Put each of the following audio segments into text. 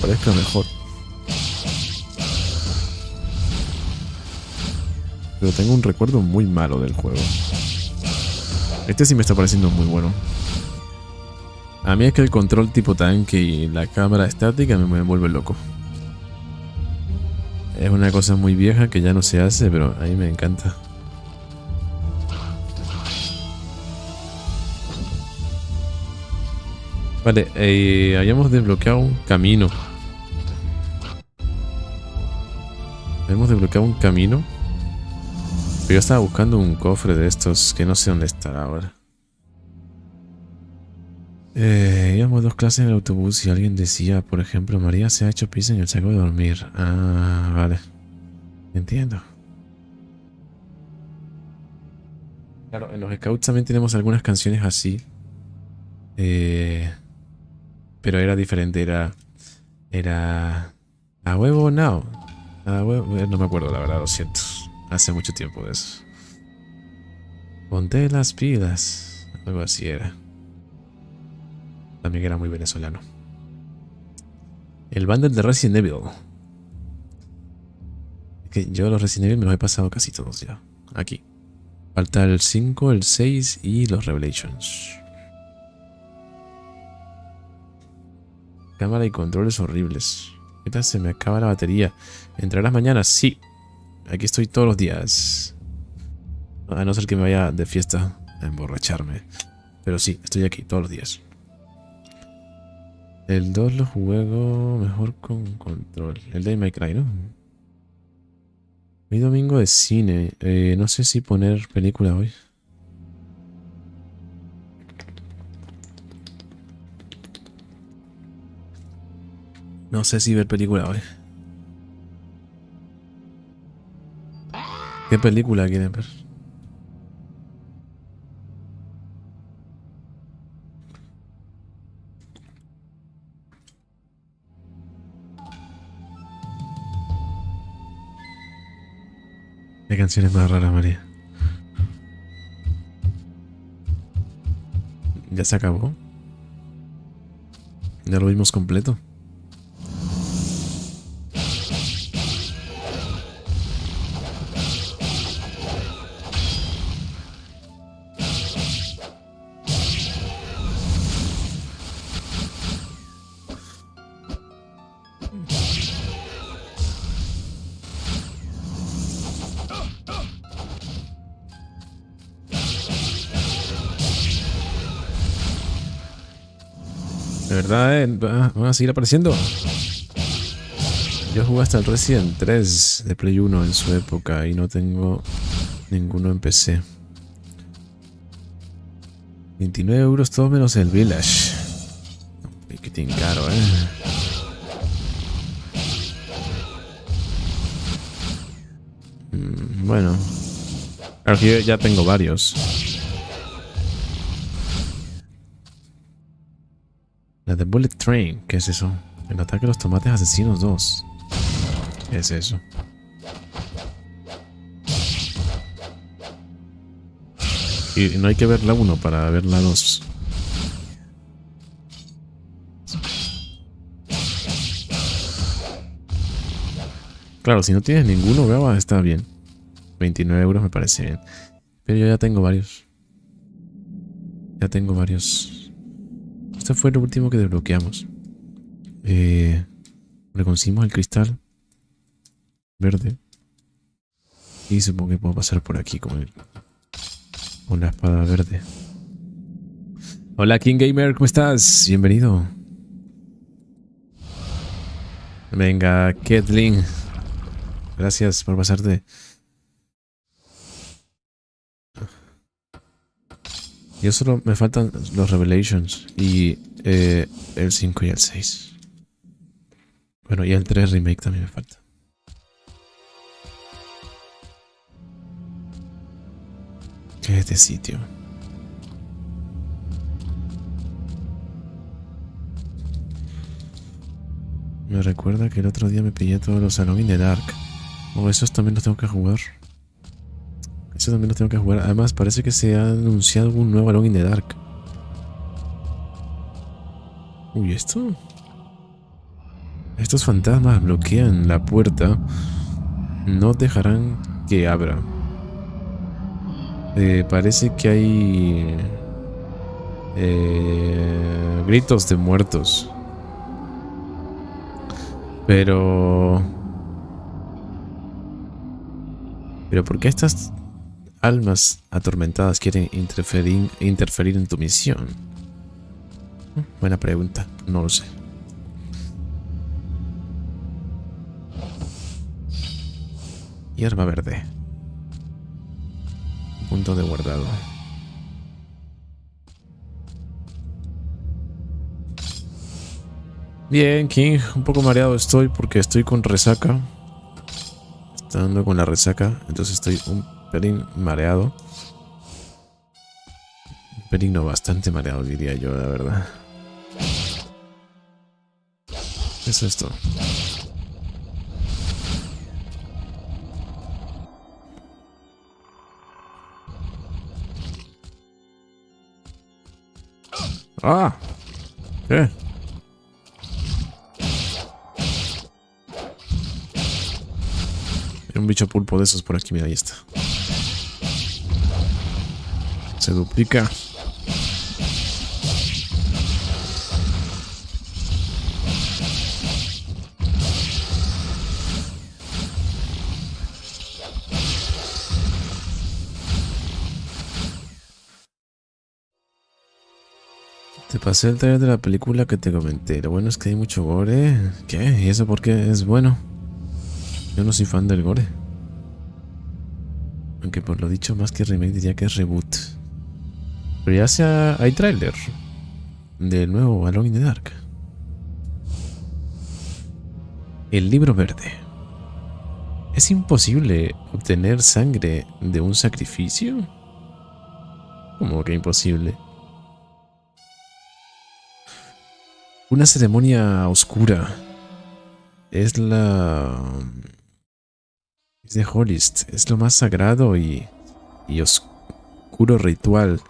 parezca mejor. Pero tengo un recuerdo muy malo del juego. Este sí me está pareciendo muy bueno. A mí es que el control tipo tanque y la cámara estática me, vuelve loco. Es una cosa muy vieja que ya no se hace, pero a mí me encanta. Vale, eh, habíamos desbloqueado un camino. Hemos desbloqueado un camino. Yo estaba buscando un cofre de estos que no sé dónde estará ahora. Eh, íbamos dos clases en el autobús y alguien decía, por ejemplo, María se ha hecho pis en el saco de dormir. Ah, vale. Entiendo. Claro, en los scouts también tenemos algunas canciones así. Eh, pero era diferente, era... Era... A huevo now. A huevo... No me acuerdo, la verdad, lo siento. Hace mucho tiempo de eso. Ponte las pilas. Algo así era. También era muy venezolano. El bundle de Resident Evil. Que yo los Resident Evil me los he pasado casi todos ya. Aquí. Falta el 5, el 6 y los Revelations. Cámara y controles horribles. ¿Qué tal? Se me acaba la batería. ¿Entrarás mañana? Sí. Aquí estoy todos los días. A no ser que me vaya de fiesta a emborracharme. Pero sí, estoy aquí todos los días. El 2 lo juego mejor con control. El de My Cry, ¿no? Hoy domingo de cine. Eh, no sé si poner película hoy. No sé si ver película hoy. ¿Qué película quieren ver? ¿Qué canciones más raras, María? ¿Ya se acabó? ¿Ya lo vimos completo? Verdad, eh, va- van a seguir apareciendo. Yo jugué hasta el Resident 3 de Play 1 en su época y no tengo ninguno en PC. 29 euros todo menos el Village. Un piquitín caro, eh. Mm, Bueno. Claro que yo ya tengo varios. La de Bullet Train, ¿qué es eso? El ataque de los tomates asesinos 2. ¿Qué es eso? Y no hay que ver la 1 para ver la 2. Claro, si no tienes ninguno, veo, está bien. 29 euros me parece bien. Pero yo ya tengo varios. Ya tengo varios. Este fue el último que desbloqueamos. Eh, le conseguimos el cristal verde. Y supongo que puedo pasar por aquí con, el, con la espada verde. Hola King Gamer, ¿cómo estás? Bienvenido. Venga, Kathleen. Gracias por pasarte. Yo solo me faltan los Revelations y eh, el 5 y el 6. Bueno, y el 3 remake también me falta. ¿Qué es este sitio? Me recuerda que el otro día me pillé todos los in the Dark. O esos también los tengo que jugar. Esos también los tengo que jugar. Además, parece que se ha anunciado un nuevo Alone in the Dark. Uy, ¿esto? Estos fantasmas bloquean la puerta. No dejarán que abra. Eh, parece que hay... Eh, gritos de muertos. Pero... Pero ¿por qué estas almas atormentadas quieren interferir, interferir en tu misión? Buena pregunta, no lo sé. Hierba verde. Punto de guardado. Bien, King. Un poco mareado estoy porque estoy con resaca. Estando con la resaca. Entonces estoy un pelín mareado. Un no bastante mareado diría yo, la verdad. ¿Qué es esto? ¡Ah! ¿Qué? Un bicho pulpo de esos por aquí, mira, ahí está. Se duplica. Te pasé el trailer de la película que te comenté. Lo bueno es que hay mucho gore. ¿Qué? ¿Y eso por qué es bueno? Yo no soy fan del gore. Aunque por lo dicho, más que remake diría que es reboot. Pero ya sea, hay trailer del nuevo Alone in the Dark. El libro verde. ¿Es imposible obtener sangre de un sacrificio? ¿Cómo que imposible? Una ceremonia oscura. Es la... Es de Holist. Es lo más sagrado y, y oscuro ritual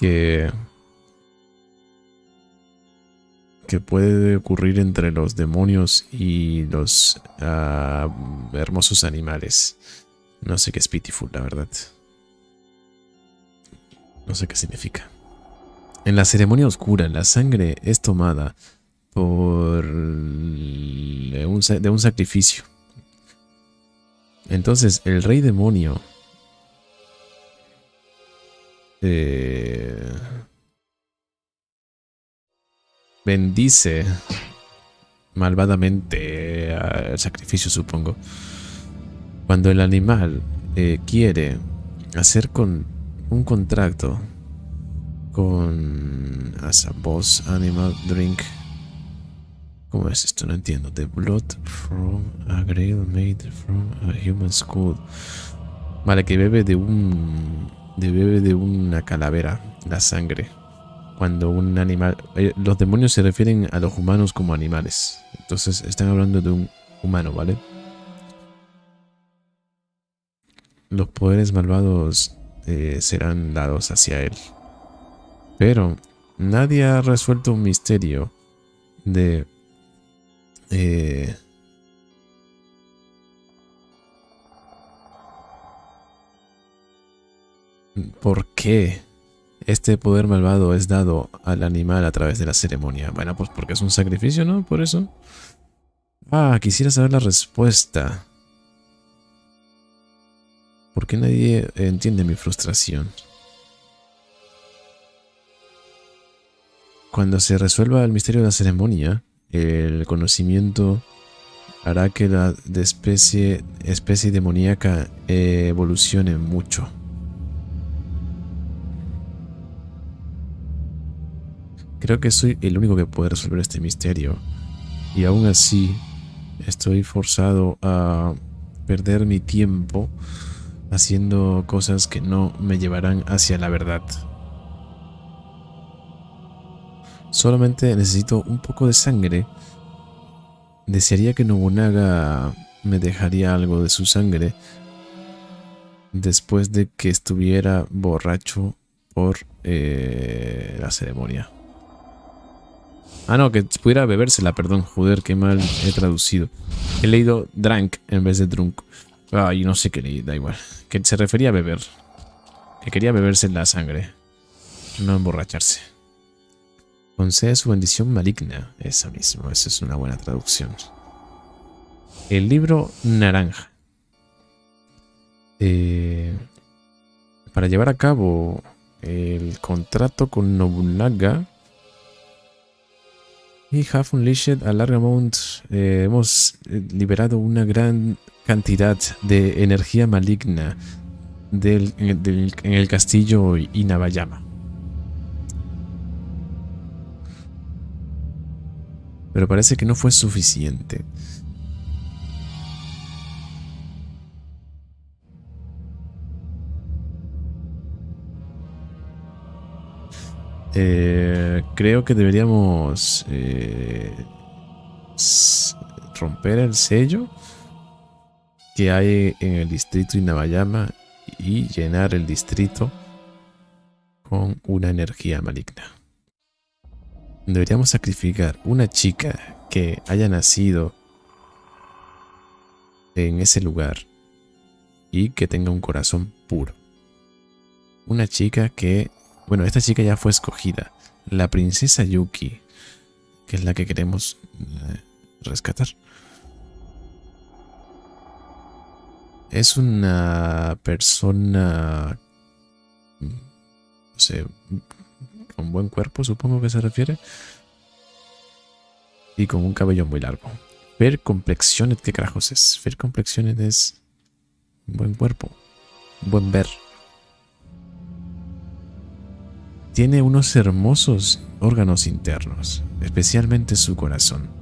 que... que puede ocurrir entre los demonios y los ah, hermosos animales. No sé qué es pitiful, la verdad. No sé qué significa. En la ceremonia oscura, la sangre es tomada por un, de un sacrificio. Entonces, el rey demonio eh, bendice malvadamente al sacrificio, supongo. Cuando el animal eh, quiere hacer con un contrato con as boss animal drink. ¿Cómo es esto? No entiendo. The blood from a grail made from a human skull. Vale, que bebe de un. De bebe de una calavera la sangre. Cuando un animal. Eh, los demonios se refieren a los humanos como animales. Entonces están hablando de un humano, ¿vale? Los poderes malvados eh, serán dados hacia él. Pero nadie ha resuelto un misterio de... Eh, ¿Por qué este poder malvado es dado al animal a través de la ceremonia? Bueno, pues porque es un sacrificio, ¿no? Por eso. Ah, quisiera saber la respuesta. ¿Por qué nadie entiende mi frustración? Cuando se resuelva el misterio de la ceremonia, el conocimiento hará que la especie, especie demoníaca evolucione mucho. Creo que soy el único que puede resolver este misterio. Y aún así, estoy forzado a perder mi tiempo haciendo cosas que no me llevarán hacia la verdad. Solamente necesito un poco de sangre. Desearía que Nobunaga me dejaría algo de su sangre después de que estuviera borracho por eh, la ceremonia. Ah, no, que pudiera bebérsela, perdón. Joder, qué mal he traducido. He leído drank en vez de drunk. Ay, no sé qué leí, da igual. Que se refería a beber. Que quería beberse la sangre. No emborracharse. Concede su bendición maligna. Esa misma, esa es una buena traducción. El libro naranja. Eh, para llevar a cabo el contrato con Nobunaga y have unleashed a large amount, eh, hemos eh, liberado una gran cantidad de energía maligna del, en el castillo Inabayama. Pero parece que no fue suficiente. Eh, creo que deberíamos eh, romper el sello que hay en el distrito Inabayama y llenar el distrito con una energía maligna. Deberíamos sacrificar una chica que haya nacido en ese lugar y que tenga un corazón puro. Una chica que bueno, esta chica ya fue escogida. La princesa Yuki, que es la que queremos eh, rescatar. Es una persona... No sé, con buen cuerpo, supongo que se refiere. Y con un cabello muy largo. Fair Complexionet, ¿qué carajos es? Fair Complexionet es buen cuerpo, buen ver. Tiene unos hermosos órganos internos, especialmente su corazón.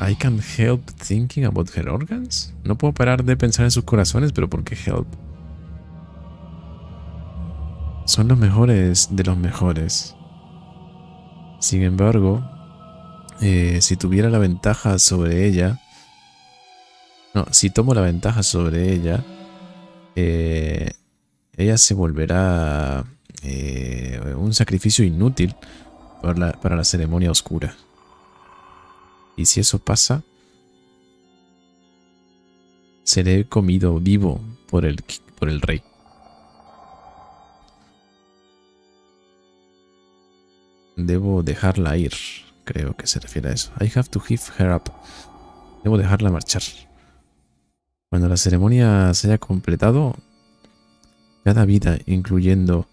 I can help thinking about her organs. No puedo parar de pensar en sus corazones, pero ¿por qué help? Son los mejores de los mejores. Sin embargo, eh, si tuviera la ventaja sobre ella, no, si tomo la ventaja sobre ella, eh, ella se volverá eh, un sacrificio inútil para la, ceremonia oscura. Y si eso pasa, seré comido vivo por el, por el rey. Debo dejarla ir, creo que se refiere a eso. I have to give her up. Debo dejarla marchar. Cuando la ceremonia se haya completado, cada vida, incluyendo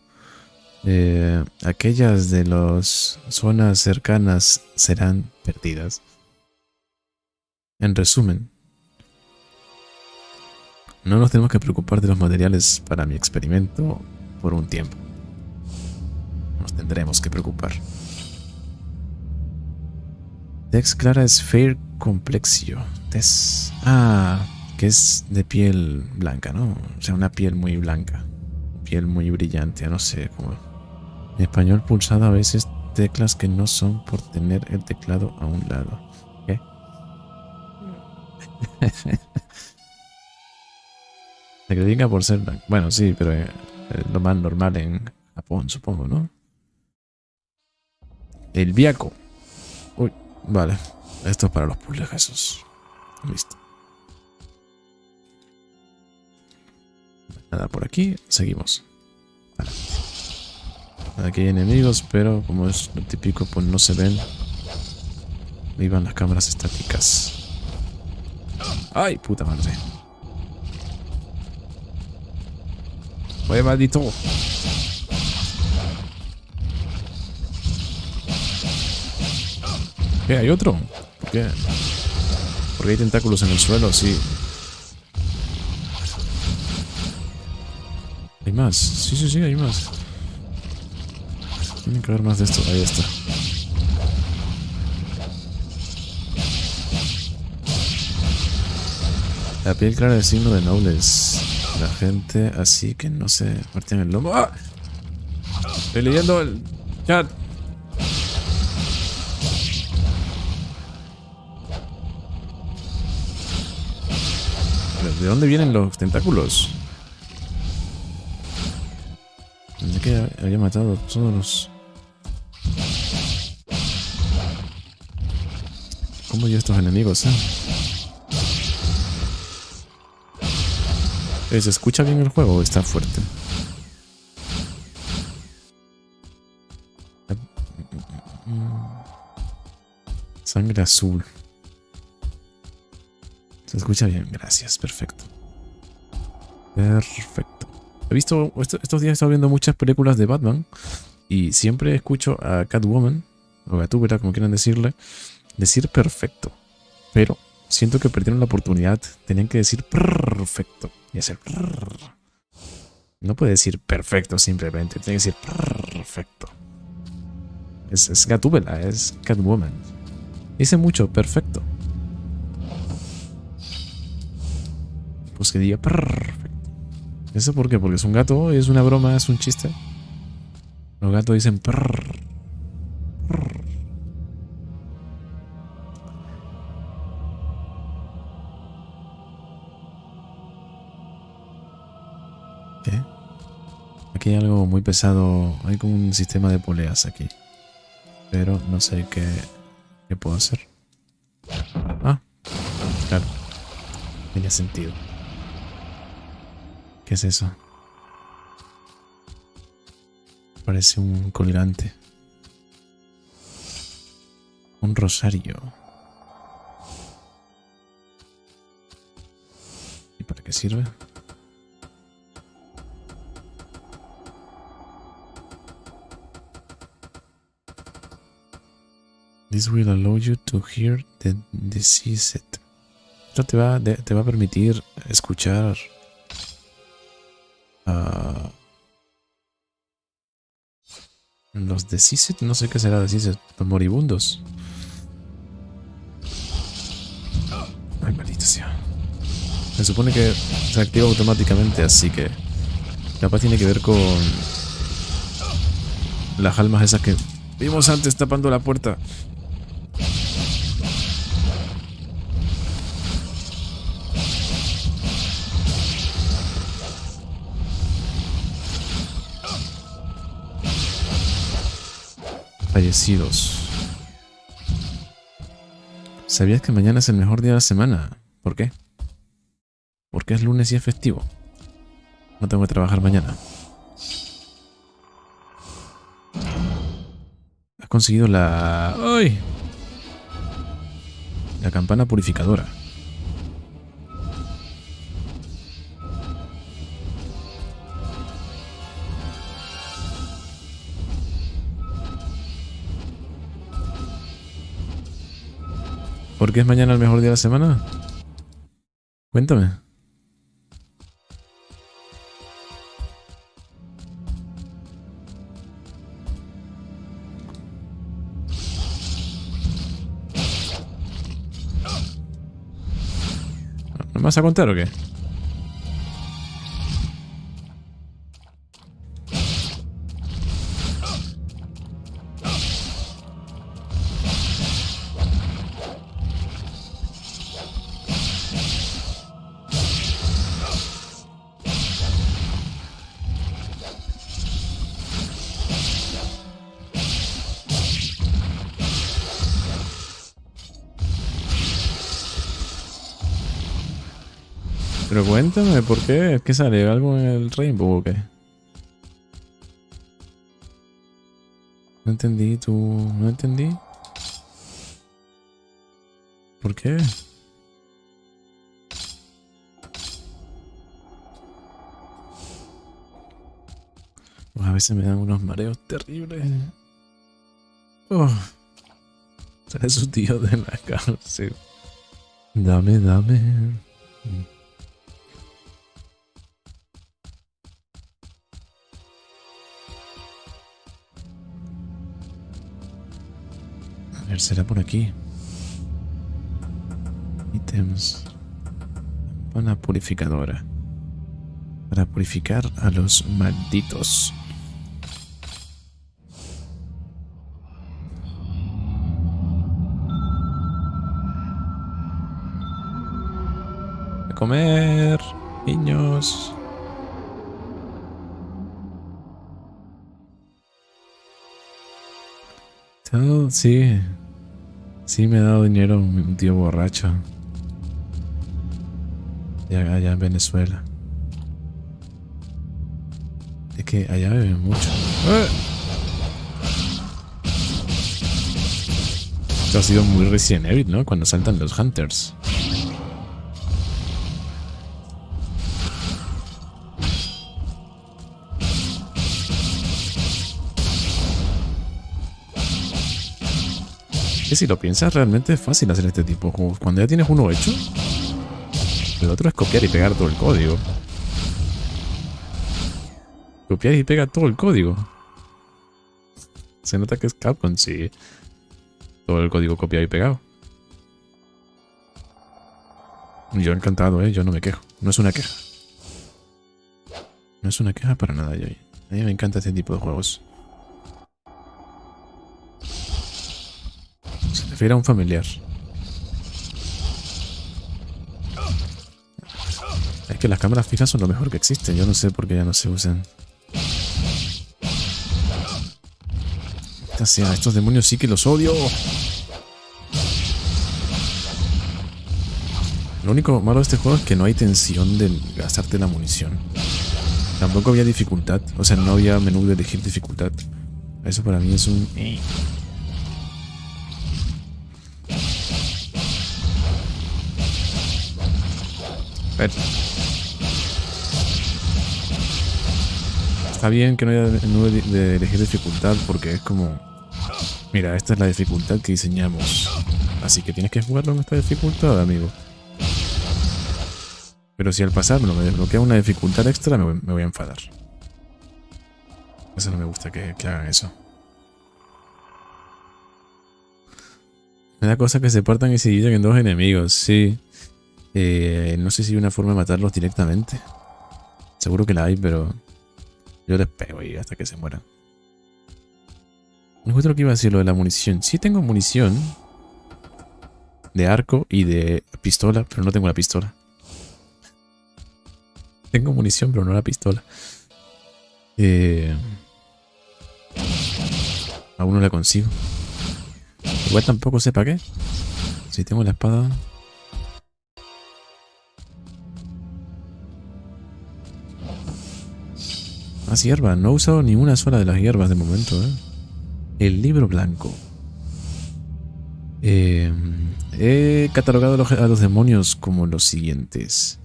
eh, aquellas de las zonas cercanas, serán perdidas. En resumen, no nos tenemos que preocupar de los materiales para mi experimento por un tiempo. Nos tendremos que preocupar. Tex clara es fair complexio. Ah, que es de piel blanca, ¿no? O sea, una piel muy blanca. Piel muy brillante, no sé cómo. En español pulsado a veces teclas que no son por tener el teclado a un lado. ¿Qué? Se critica por ser blanco. Bueno, sí, pero es lo más normal en Japón, supongo, ¿no? El viaco. Uy, vale. Esto es para los puzzles, Jesús. Listo. Nada por aquí, seguimos. Aquí hay enemigos, pero como es lo típico, pues no se ven. Vivan las cámaras estáticas. ¡Ay, puta madre! ¡Oye, maldito! ¿Qué? ¿Hay otro? ¿Por qué? Porque hay tentáculos en el suelo, sí. Más. Sí, sí, sí, hay más. Tiene que haber más de esto. Ahí está. La piel clara es signo de nobles. La gente así que no se partían el lomo. ¡Ah! Estoy leyendo el chat. ¿De dónde vienen los tentáculos? Que había matado a todos los... ¿Cómo yo estos enemigos, eh? ¿Se escucha bien el juego o está fuerte? Sangre azul. Se escucha bien, gracias, perfecto. Perfecto. He visto, estos días he estado viendo muchas películas de Batman y siempre escucho a Catwoman, o Gatúbera, como quieran decirle, decir perfecto. Pero siento que perdieron la oportunidad. Tenían que decir perfecto y hacer. No puede decir perfecto simplemente, tiene que decir perfecto. Es, es Gatúbela, es Catwoman. Dice mucho, perfecto. Pues que diga perfecto. ¿Eso por qué? Porque es un gato, es una broma, es un chiste. Los gatos dicen prrr. ¿Qué? Aquí hay algo muy pesado. Hay como un sistema de poleas aquí. Pero no sé qué, qué puedo hacer. Ah, claro. Tenía sentido. ¿Qué es eso? Parece un colgante. Un rosario. ¿Y para qué sirve? This will allow you to hear the deceased. Esto te va, te va a permitir escuchar uh, los deceased, no sé qué será deceased, los moribundos. Ay, maldita sea. Se supone que se activa automáticamente, así que capaz tiene que ver con las almas esas que vimos antes tapando la puerta. ¿Sabías que mañana es el mejor día de la semana? ¿Por qué? Porque es lunes y es festivo. No tengo que trabajar mañana. Has conseguido la... ¡Ay! La campana purificadora. ¿Por qué es mañana el mejor día de la semana? Cuéntame. ¿No vas a contar o qué? Cuéntame, ¿por qué? ¿Es que sale algo en el Rainbow o qué? No entendí, tú... ¿No entendí? ¿Por qué? a veces me dan unos mareos terribles. Oh. Sale su tío de la cárcel. Dame, dame. será por aquí. Ítems. Campana purificadora. Para purificar a los malditos. A comer, niños. Sí. Sí me ha dado dinero un tío borracho. Allá, en Venezuela. Es que allá beben mucho. ¡Eh! Esto ha sido muy Resident Evil, ¿no? Cuando saltan los Hunters. Si lo piensas, realmente es fácil hacer este tipo de juegos. Cuando ya tienes uno hecho, el otro es copiar y pegar todo el código. Copiar y pega todo el código. Se nota que es Capcom, sí. Todo el código copiado y pegado. Yo encantado, ¿eh? Yo no me quejo. No es una queja. No es una queja para nada, yo. A mí me encanta este tipo de juegos. Refiere a un familiar. Es que las cámaras fijas son lo mejor que existe. Yo no sé por qué ya no se usan. sea, estos demonios sí que los odio. Lo único malo de este juego es que no hay tensión de gastarte la munición. Tampoco había dificultad. O sea, no había menú de elegir dificultad. Eso para mí es un... Está bien que no haya de elegir dificultad porque es como... Mira, esta es la dificultad que diseñamos. Así que tienes que jugarlo en esta dificultad, amigo. Pero si al pasar me desbloquea una dificultad extra, me voy, a enfadar. Eso no me gusta que, hagan eso. Me da cosa que se partan y se dividen en dos enemigos, sí. Eh, no sé si hay una forma de matarlos directamente. Seguro que la hay, pero yo les pego ahí hasta que se mueran. No lo que iba a decir lo de la munición. Sí tengo munición de arco y de pistola, pero no tengo la pistola. Tengo munición, pero no la pistola. Eh, aún no la consigo. Igual tampoco sé para qué. Si tengo la espada... Hierba. No he usado ni una sola de las hierbas de momento, ¿eh? El libro blanco. Eh, he catalogado a los demonios como los siguientes.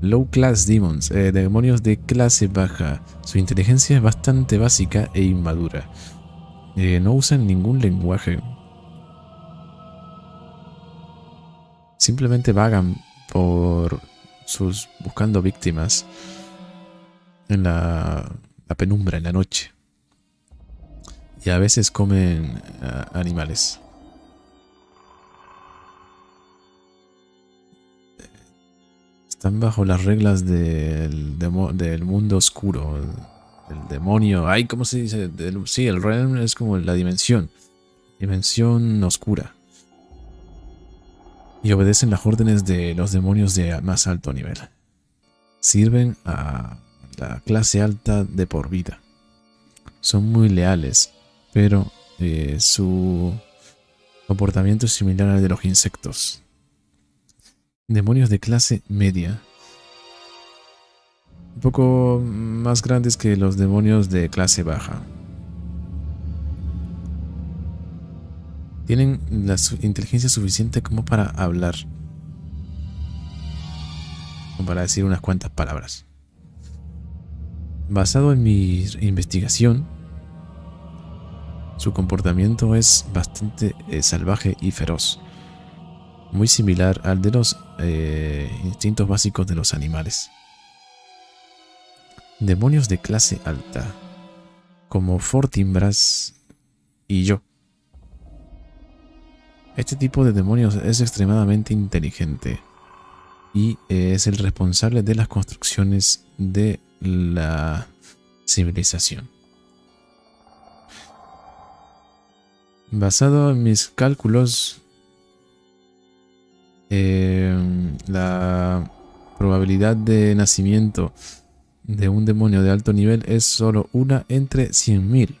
Low Class Demons, eh, demonios de clase baja. Su inteligencia es bastante básica e inmadura. Eh, no usan ningún lenguaje. Simplemente vagan por sus buscando víctimas en la penumbra, en la noche y a veces comen eh, animales. Están bajo las reglas del, del mundo oscuro. El, demonio. Ay, ¿cómo se dice? sí, el realm es como la dimensión. Dimensión oscura. Y obedecen las órdenes de los demonios de más alto nivel. Sirven a la clase alta de por vida. Son muy leales pero eh, su comportamiento es similar al de los insectos. Demonios de clase media. Un poco más grandes que los demonios de clase baja. Tienen la inteligencia suficiente como para hablar. Como para decir unas cuantas palabras. Basado en mi investigación, su comportamiento es bastante eh, salvaje y feroz, muy similar al de los eh, instintos básicos de los animales. Demonios de clase alta, como Fortinbras y yo. Este tipo de demonios es extremadamente inteligente y es el responsable de las construcciones de la civilización. Basado en mis cálculos, eh, la probabilidad de nacimiento de un demonio de alto nivel es solo una entre 100.000.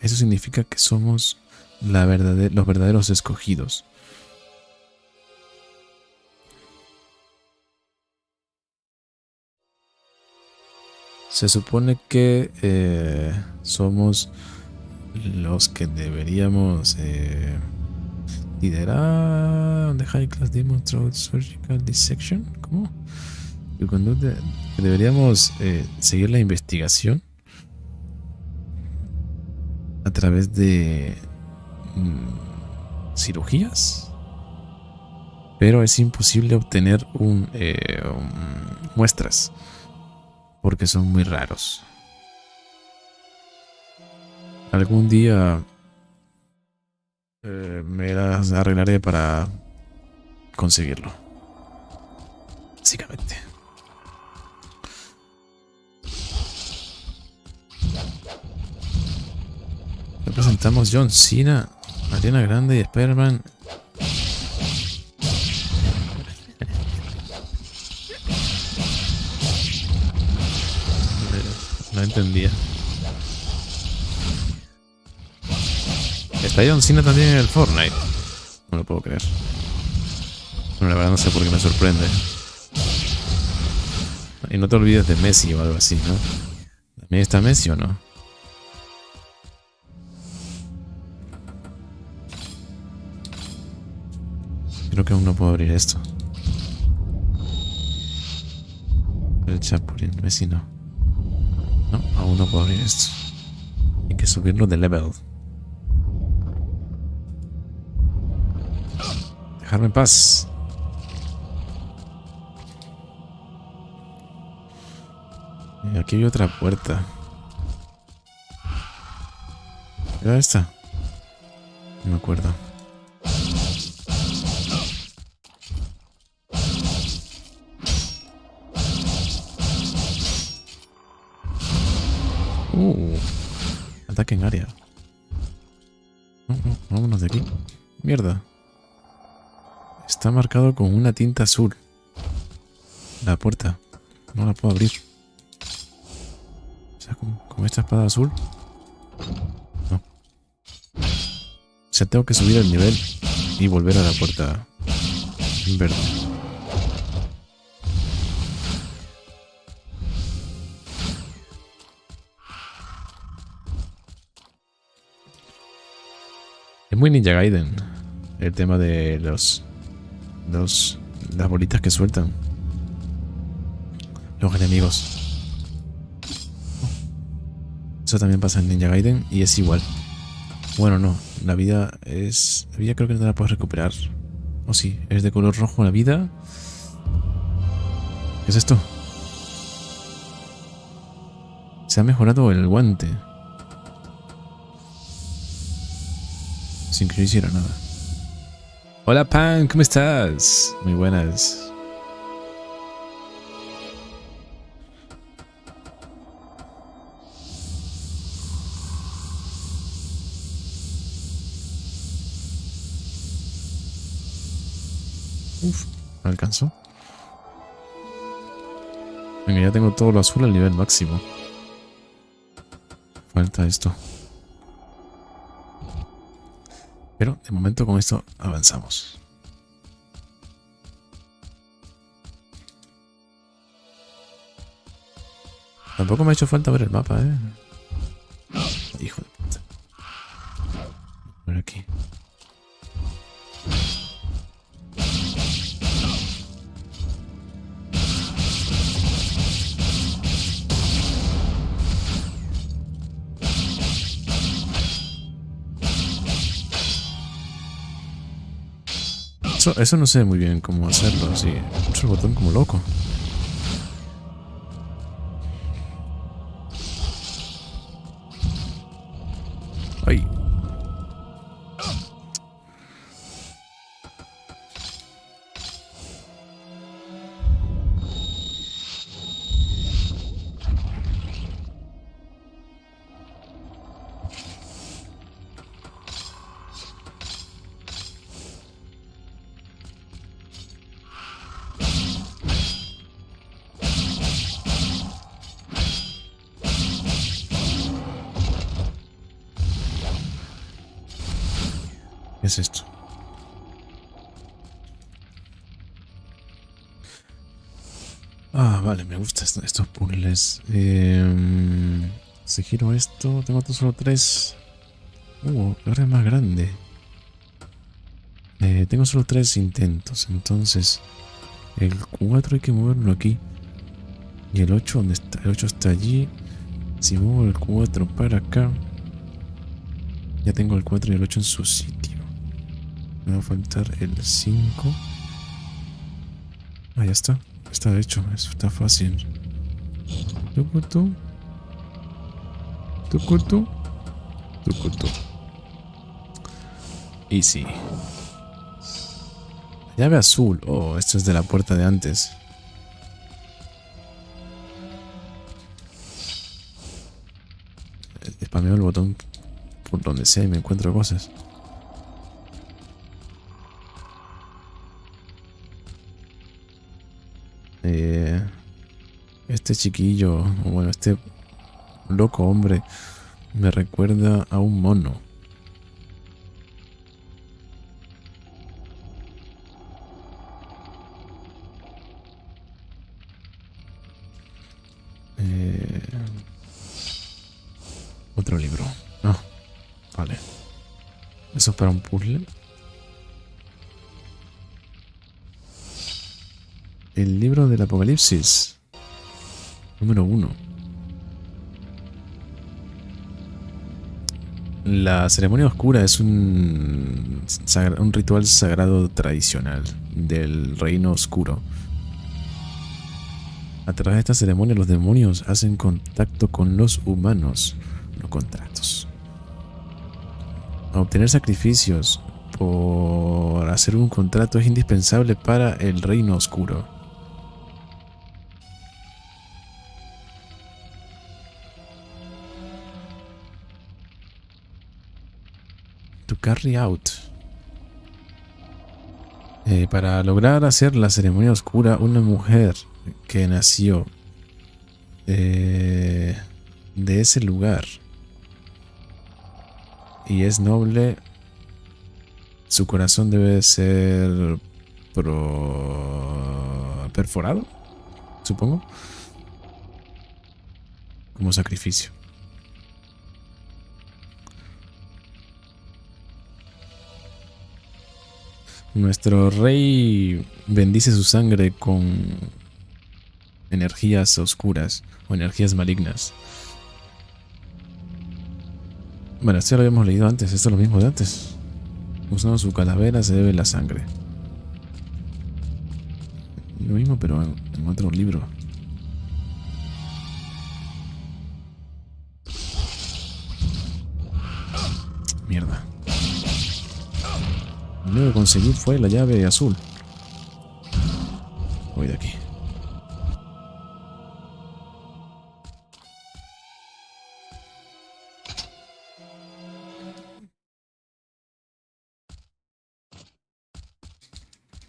Eso significa que somos los verdaderos escogidos. Se supone que eh, somos los que deberíamos eh, liderar the High Class Demon Surgical Dissection. ¿Cómo? Deberíamos eh, seguir la investigación a través de mm, cirugías. Pero es imposible obtener un, muestras porque son muy raros. Algún día eh, me las arreglaré para conseguirlo. Básicamente. Representamos John Cena, Ariana Grande y Spider-Man entendía. Está John Cena también en el Fortnite. No lo puedo creer. Bueno, la verdad no sé por qué me sorprende. Y no te olvides de Messi o algo así, ¿no? ¿También está Messi o no? Creo que aún no puedo abrir esto. El Chapulín, Messi no. No, aún no puedo abrir esto. Hay que subirlo de level. Dejarme en paz. Aquí hay otra puerta. ¿Era esta? No me acuerdo. Uh, ataque en área. No, no, vámonos de aquí. Mierda. Está marcado con una tinta azul. La puerta. No la puedo abrir. O sea, con, esta espada azul. No. O sea, tengo que subir el nivel y volver a la puerta verde. Es muy Ninja Gaiden el tema de los, los las bolitas que sueltan los enemigos. Eso también pasa en Ninja Gaiden y es igual. Bueno, no, la vida es la vida creo que no la puedes recuperar. O sí, es de color rojo la vida. ¿Qué es esto? Se ha mejorado el guante. Sin que yo hiciera nada. Hola Pan, ¿cómo estás? Muy buenas. Uf, alcanzó. Venga, ya tengo todo lo azul al nivel máximo. Falta esto. Pero de momento con esto avanzamos. Tampoco me ha hecho falta ver el mapa, ¿eh? Hijo de puta. Por aquí. Eso, no sé muy bien cómo hacerlo, así. Mucho el botón como loco. Eh, si giro esto, tengo solo tres. Uh, ahora es más grande. Eh, tengo solo tres intentos, entonces el 4 hay que moverlo aquí. Y el 8, ¿dónde está? El 8 está allí. Si muevo el 4 para acá, ya tengo el 4 y el 8 en su sitio. Me va a faltar el 5. Ah, ya está. Está hecho. Eso está fácil. Tucutu. Tucutu. Tucutu. Easy. Llave azul. Oh, esto es de la puerta de antes. Spameo el botón por donde sea y me encuentro cosas. Este chiquillo, bueno, este loco hombre me recuerda a un mono. Eh, otro libro. No. Vale. Eso es para un puzzle. El libro del Apocalipsis. Número uno. La ceremonia oscura es un, un ritual sagrado tradicional del reino oscuro. A través de esta ceremonia los demonios hacen contacto con los humanos, los contratos. Obtener sacrificios por hacer un contrato es indispensable para el reino oscuro. Eh, para lograr hacer la ceremonia oscura, una mujer que nació eh, de ese lugar y es noble, su corazón debe ser perforado, supongo, como sacrificio. Nuestro rey bendice su sangre con energías oscuras o energías malignas. Bueno, esto ya lo habíamos leído antes, esto es lo mismo de antes. Usando su calavera se debe la sangre. Lo mismo, pero en, en otro libro. Mierda. Único que conseguí fue la llave azul. Voy de aquí.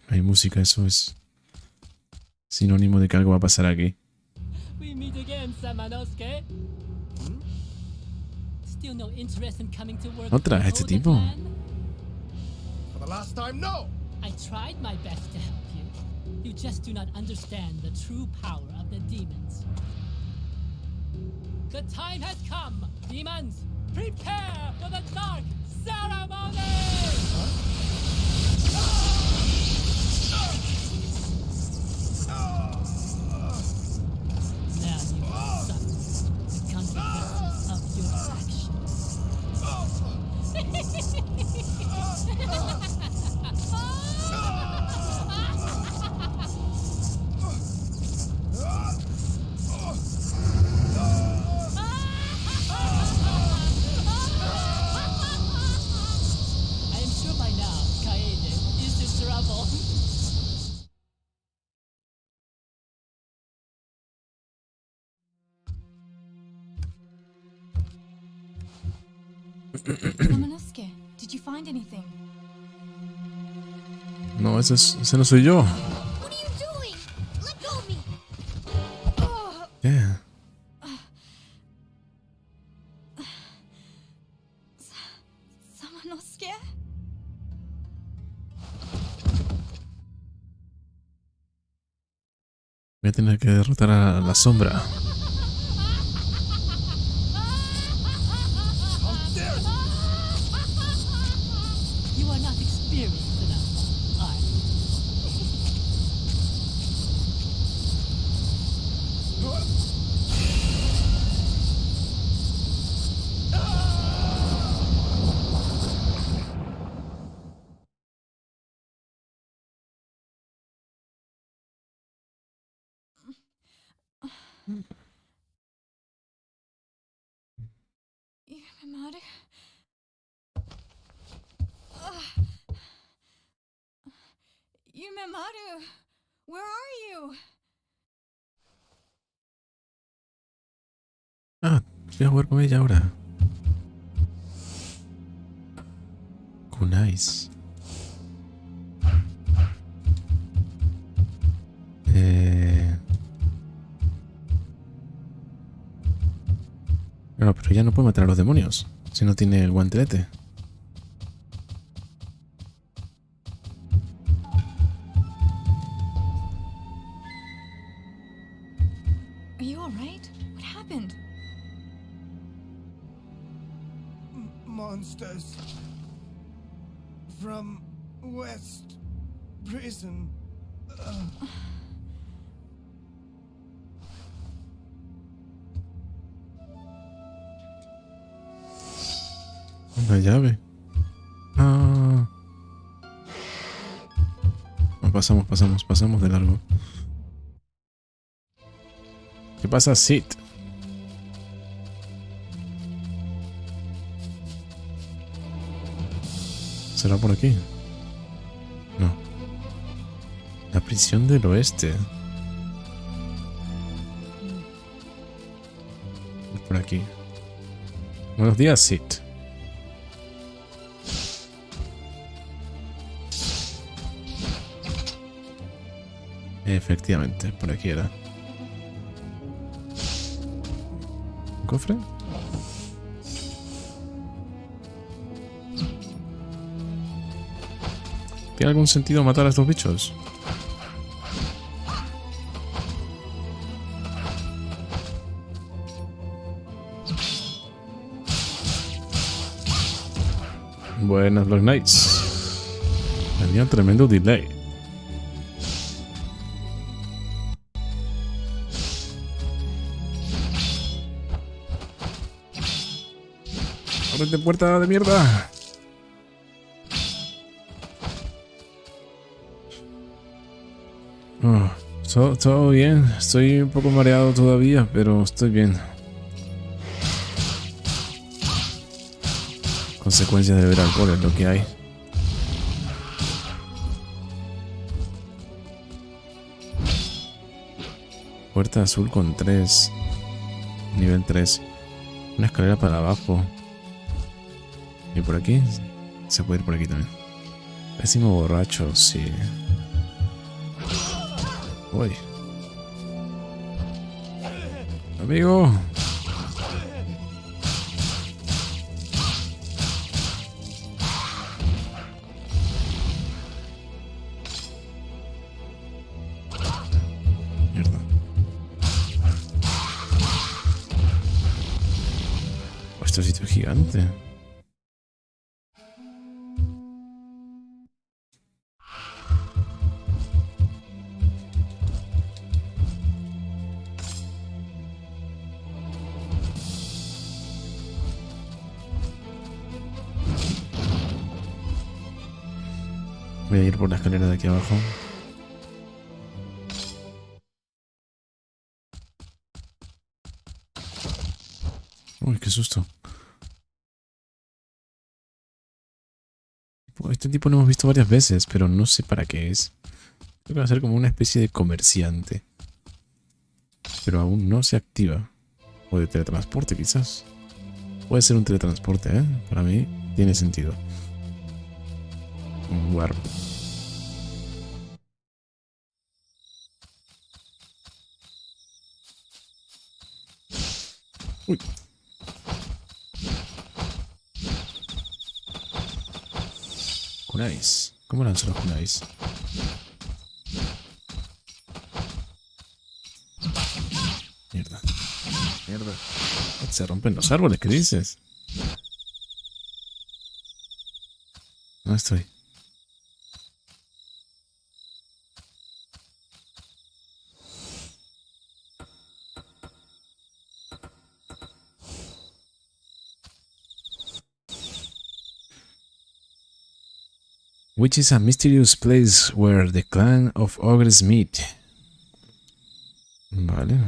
Hay música, eso es sinónimo de que algo va a pasar aquí. ¿Otra? ¿Este tipo? The last time, no! I tried my best to help you. You just do not understand the true power of the demons. The time has come, demons! Prepare for the dark ceremony! Now you will the of your actions. No, ese, es, ese no soy yo. Voy a tener que derrotar a la sombra. Voy a jugar con ella ahora. Kunais. Eh... No, pero ya no puede matar a los demonios si no tiene el guantelete. Are you alright? What happened? Monsters from West Prison. Una llave. Ah. Pasamos, pasamos, pasamos de largo. ¿Qué pasa, Sid? ¿Será por aquí? No. La prisión del oeste. Por aquí. Buenos días, Sid. Efectivamente, por aquí era. ¿Un cofre? ¿Tiene algún sentido matar a estos bichos? Buenas los Knights. Tenía tremendo delay. ¡Ábrete puerta de mierda! Todo, bien. Estoy un poco mareado todavía, pero estoy bien. Consecuencias de beber alcohol es lo que hay. Puerta azul con 3. Nivel 3. Una escalera para abajo. ¿Y por aquí? Se puede ir por aquí también. Pésimo borracho, sí. Amigo. Mierda. Este sitio es gigante. Voy a ir por la escalera de aquí abajo. Uy, qué susto. Este tipo lo hemos visto varias veces, pero no sé para qué es. Creo que va a ser como una especie de comerciante. Pero aún no se activa. O de teletransporte, quizás. Puede ser un teletransporte, ¿eh? Para mí tiene sentido. Un. Uy. Kunais. ¿Cómo lanzo los kunais? Mierda. Se rompen los árboles, ¿qué dices? No estoy. Which is a mysterious place where the clan of ogres meet. Vale.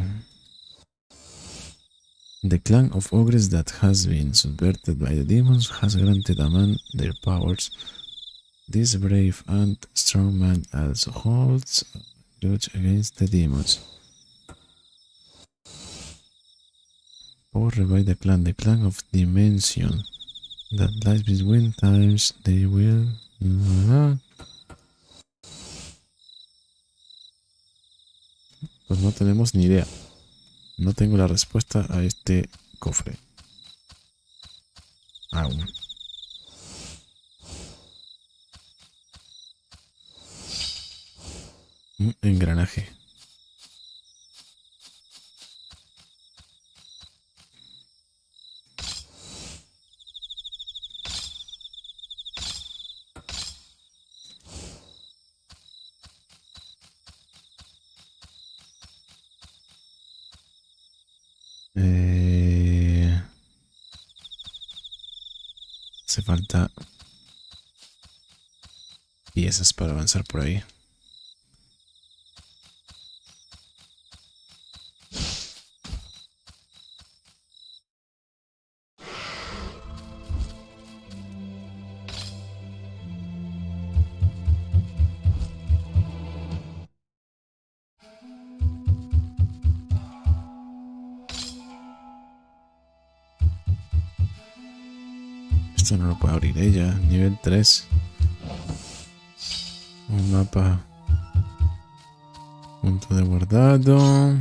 The clan of ogres that has been subverted by the demons has granted a man their powers. This brave and strong man also holds a against the demons. Powered by the clan, the clan of dimension that lies between times, they will. Pues no tenemos ni idea. No tengo la respuesta a este cofre. Aún. Un engranaje. Eh, hace falta piezas para avanzar por ahí. Esto no lo puede abrir ella. Nivel 3. Mapa. Punto de guardado.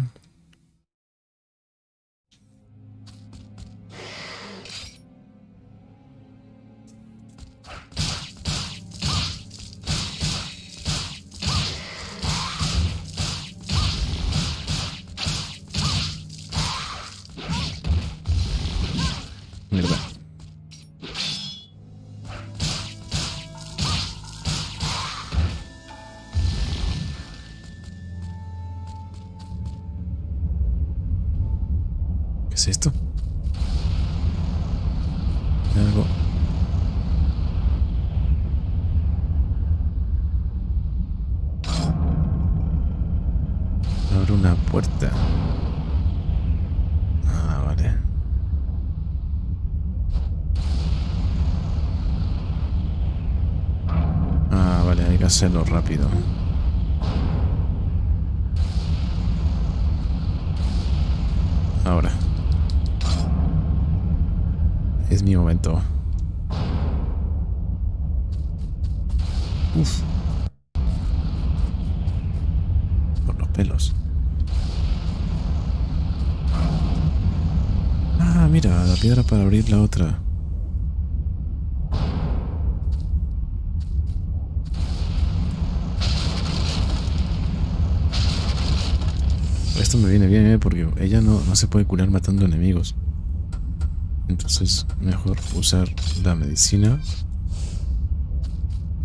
Rápido. Ahora. Es mi momento. Uf. Por los pelos. Ah, mira, la piedra para abrir la otra. Esto me viene bien, ¿eh? porque ella se puede curar matando enemigos. Entonces, mejor usar la medicina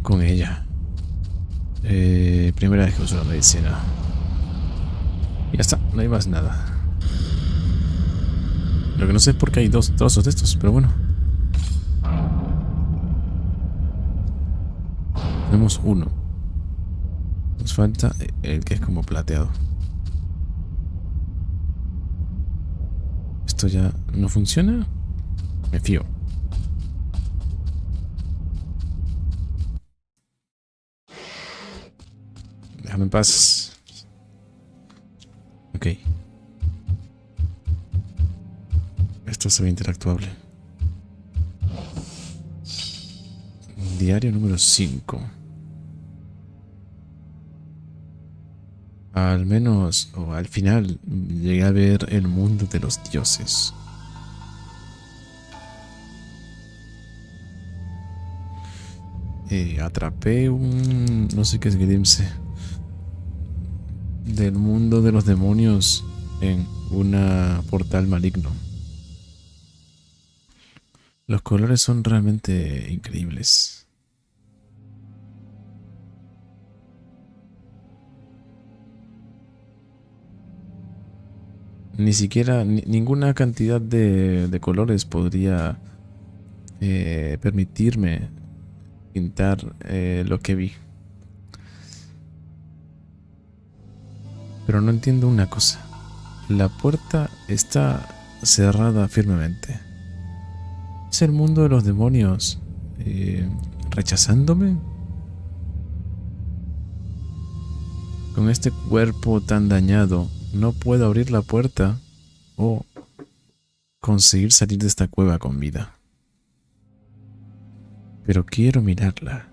con ella. Eh, primera vez que uso la medicina. Ya está, no hay más nada. Lo que no sé es por qué hay dos trozos de estos, pero bueno. Tenemos uno. Nos falta el que es como plateado. ¿Esto ya no funciona? Me fío. Déjame en paz. Ok. Esto se ve interactuable. Diario número 5. Al menos, o al final, llegué a ver el mundo de los dioses. Eh, atrapé un... no sé qué es glimpse. Del mundo de los demonios en una portal maligno. Los colores son realmente increíbles. Ni siquiera, ni- ninguna cantidad de, de colores podría eh, permitirme pintar eh, lo que vi. Pero no entiendo una cosa. La puerta está cerrada firmemente. ¿Es el mundo de los demonios eh, rechazándome? Con este cuerpo tan dañado, no puedo abrir la puerta o conseguir salir de esta cueva con vida. Pero quiero mirarla.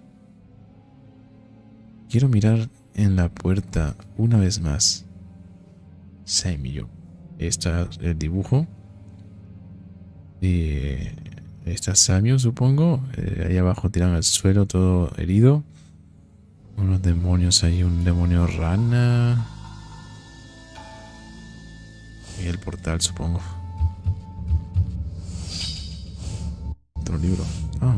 Quiero mirar en la puerta una vez más. Saimio. Está el dibujo. Y está Samio, supongo. Eh, ahí abajo tiran al suelo todo herido. Unos demonios ahí, un demonio rana. Y el portal, supongo. Otro libro. Ah.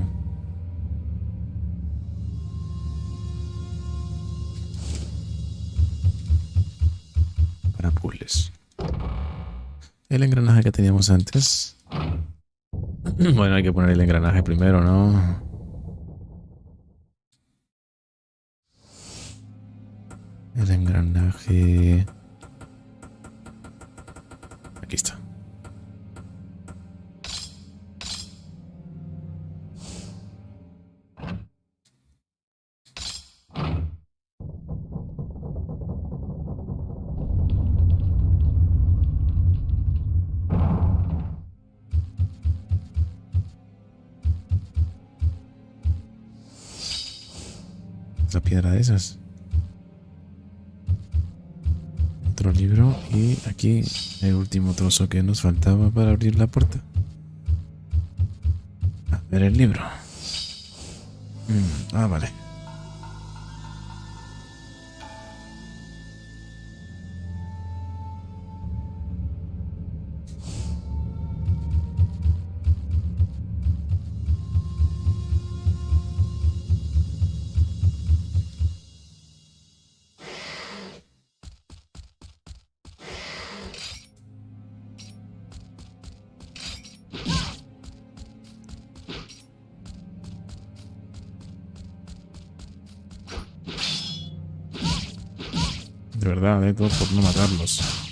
Para puzzles. El engranaje que teníamos antes. Bueno, hay que poner el engranaje primero, ¿no? El engranaje. Aquí está. Otra piedra de esas. Otro libro y aquí el último trozo que nos faltaba para abrir la puerta. A ver el libro. Mm, ah, vale. Por no matarlos.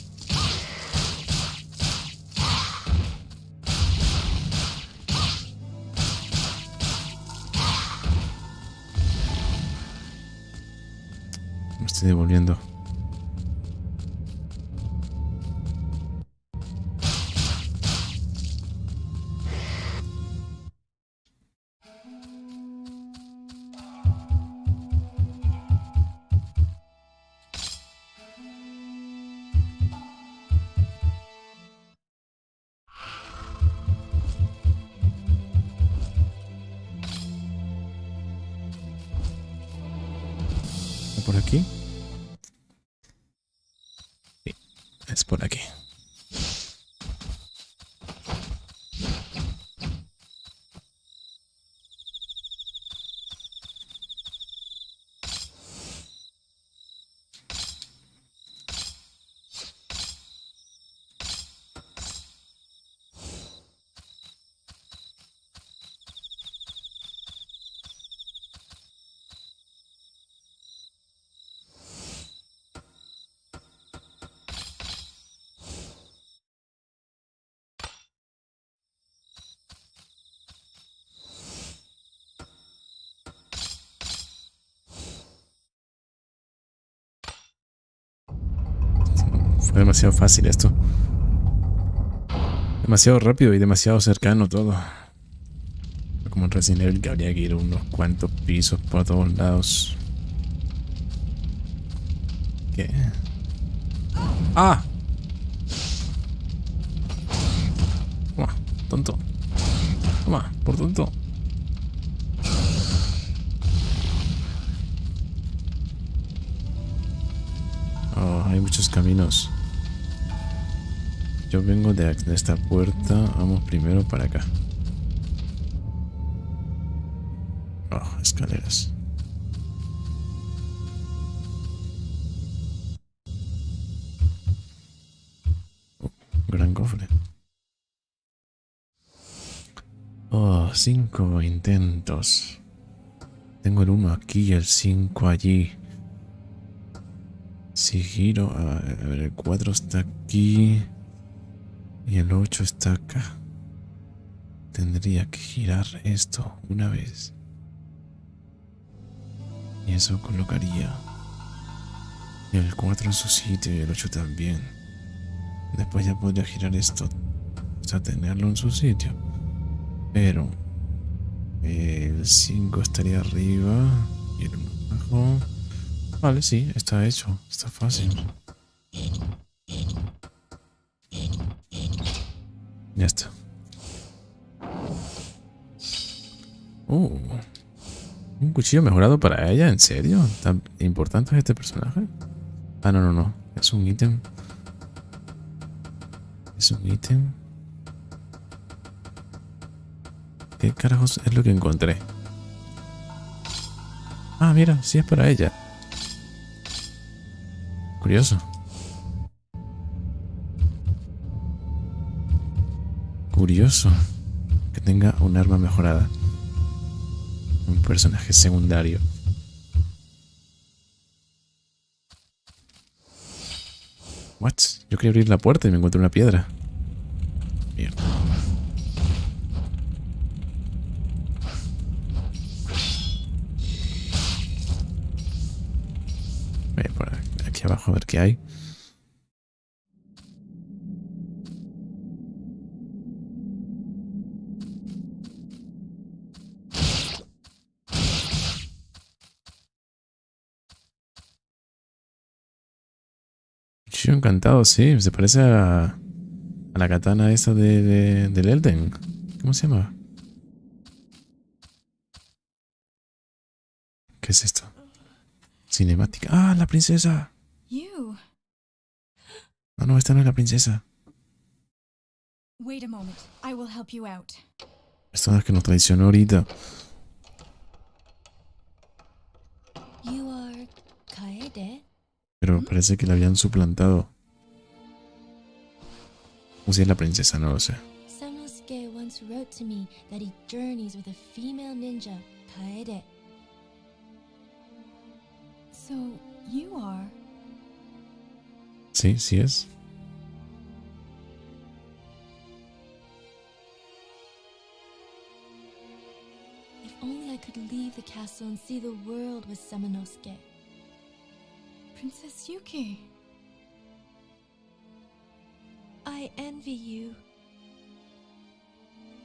Demasiado fácil esto. Demasiado rápido y demasiado cercano todo. Como en Resident Evil que habría que ir unos cuantos pisos por todos lados. ¿Qué? ¡Ah! Toma, tonto. Toma, por tonto. Oh, hay muchos caminos. Yo vengo de, esta puerta. Vamos primero para acá. Oh, escaleras. Oh, gran cofre. Oh, cinco intentos. Tengo el 1 aquí y el 5 allí. Si giro, a ver, el 4 está aquí y el 8 está acá. Tendría que girar esto una vez. Y eso colocaría el 4 en su sitio y el 8 también. Después ya podría girar esto hasta tenerlo en su sitio. Pero el 5 estaría arriba y el 1 abajo. Vale, sí, está hecho. Está fácil. Ya está. Uh, un cuchillo mejorado para ella, ¿en serio? ¿Tan importante es este personaje? Ah, no, no, no. Es un ítem. Es un ítem. ¿Qué carajos es lo que encontré? Ah, mira, sí es para ella. Curioso. Curioso que tenga un arma mejorada. Un personaje secundario. What? Yo quería abrir la puerta y me encontré una piedra. Mierda. Voy por aquí abajo a ver qué hay. Cuchillo encantado, sí. Se parece a, a la katana esa de, de, del Elden. ¿Cómo se llama? ¿Qué es esto? Cinemática. ¡Ah, la princesa! No, no, esta no es la princesa. Out. Esta es que nos traicionó ahorita. You are Kaede? Pero parece que la habían suplantado. O si es la princesa, no lo sé. Sanosuke once wrote to me that he journeys with a female ninja, Kaede. So, you are. Sí, sí es. If only I could leave the castle and see the world with Samanosuke. Princess Yuki. I envy you.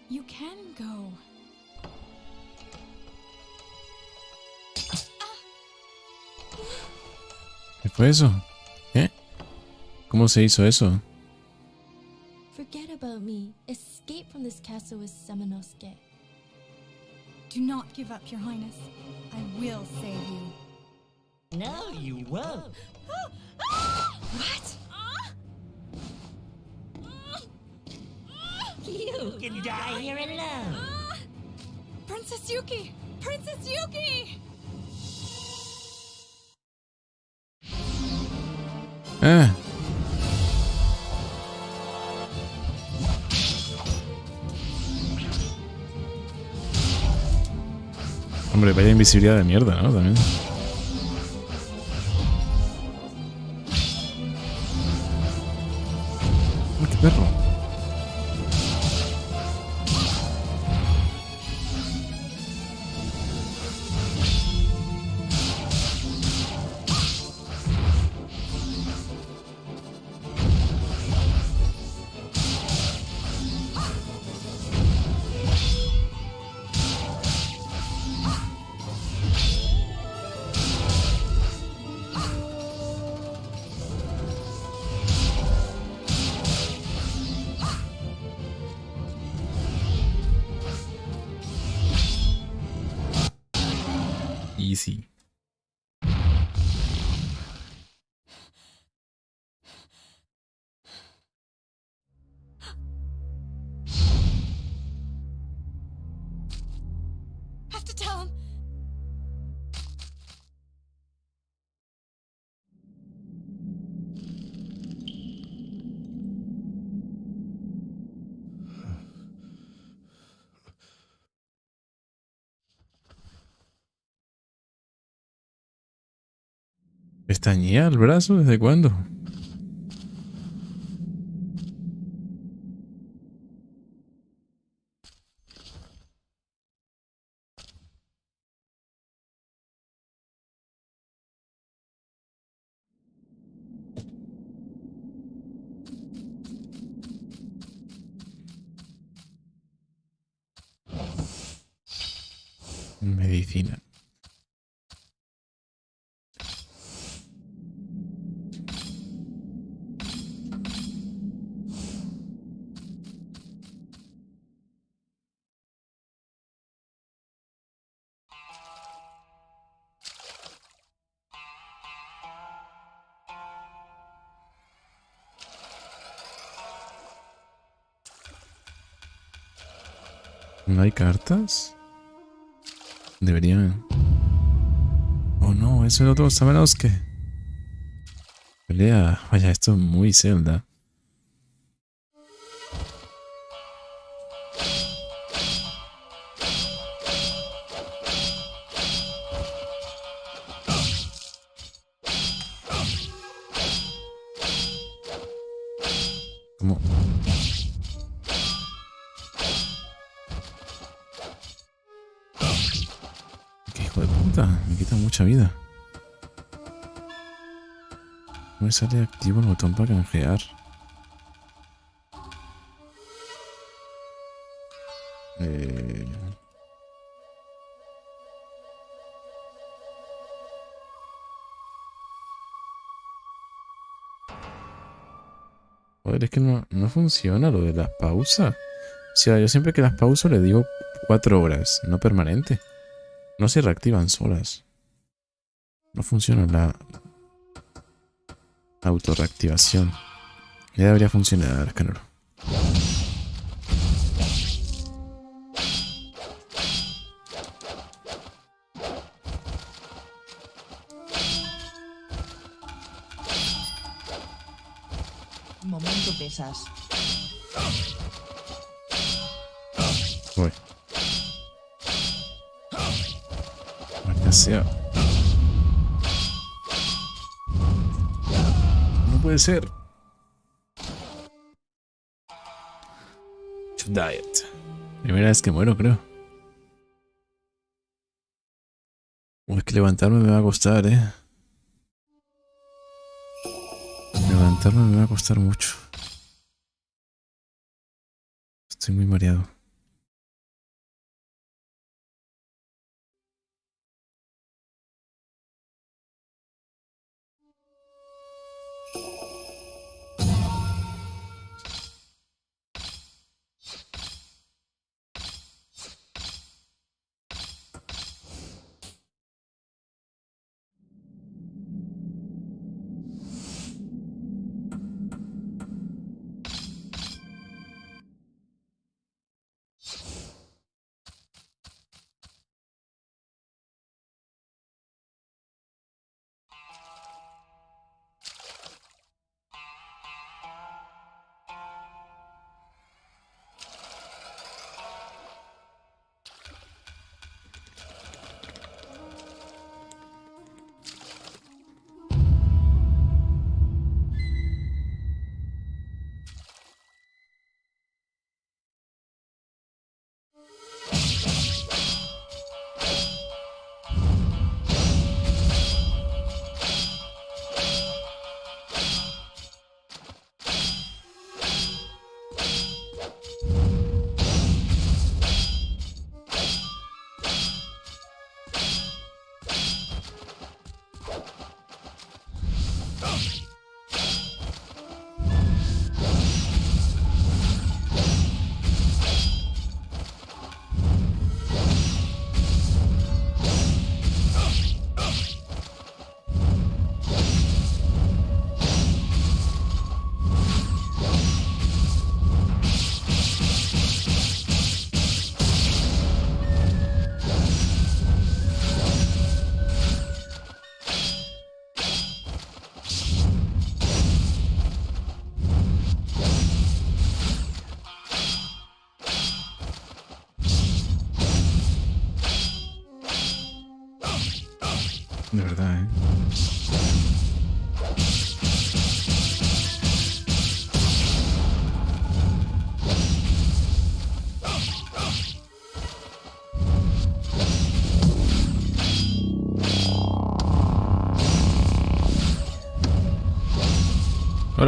You can go. ¿Qué fue eso? ¿Eh? ¿Cómo se hizo eso? Forget about me. Escape from this castle with Samanosuke. Do not give up, Your Highness. I will save you. No, you won't. What? You can die here alone. Princess Yuki! Princess Yuki! Ah. Hombre, vaya invisibilidad de mierda, ¿no? También. ¿Pestañea el brazo? ¿Desde cuándo? Medicina. Hay cartas? Deberían. Oh no, es el otro Sabanosque. Pelea. Vaya, esto es muy Zelda. Sale activo el botón para canjear. Eh... Joder, es que no, no funciona lo de las pausas. O sea, yo siempre que las pauso le digo cuatro horas, no permanente. No se reactivan solas. No funciona la, la autorreactivación. Ya debería funcionar, Canoro. Ser. Diet. Primera vez que muero, creo. Uy, es que levantarme me va a costar, eh. Levantarme me va a costar mucho. Estoy muy mareado.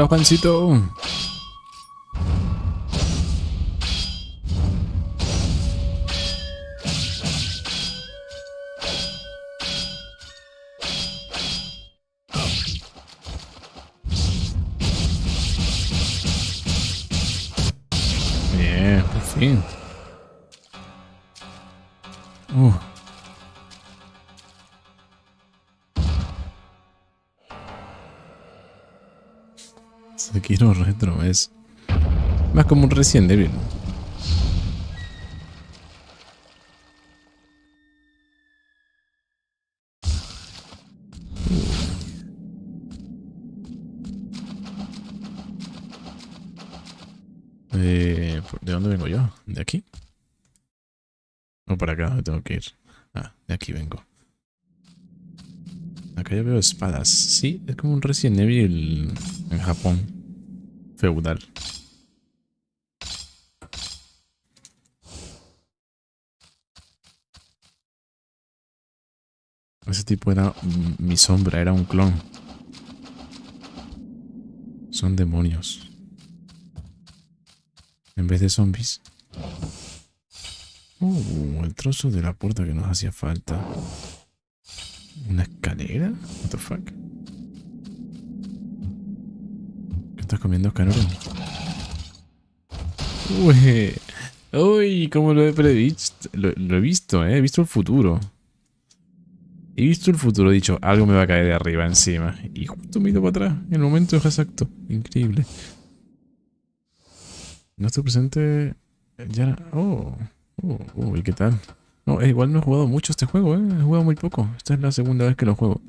Hola Juancito. Más como un Resident Evil. Eh, ¿De dónde vengo yo? ¿De aquí? O para acá, ¿dónde tengo que ir? Ah, de aquí vengo. Acá ya veo espadas. Sí, es como un Resident Evil en Japón. Feudal. Ese tipo era mi sombra, era un clon. Son demonios. En vez de zombies. Uh, el trozo de la puerta que nos hacía falta. ¿Una escalera? What the fuck? ¿Qué estás comiendo, Carol? Uy, uy, cómo lo he previsto. Lo, lo he visto, eh. He visto el futuro. He visto el futuro, dicho, algo me va a caer de arriba encima. Y justo me he ido para atrás, el momento exacto. Increíble. No estoy presente. Ya. Oh. Oh, uy, ¿qué tal? No, eh, igual no he jugado mucho este juego, eh. He jugado muy poco. Esta es la segunda vez que lo juego.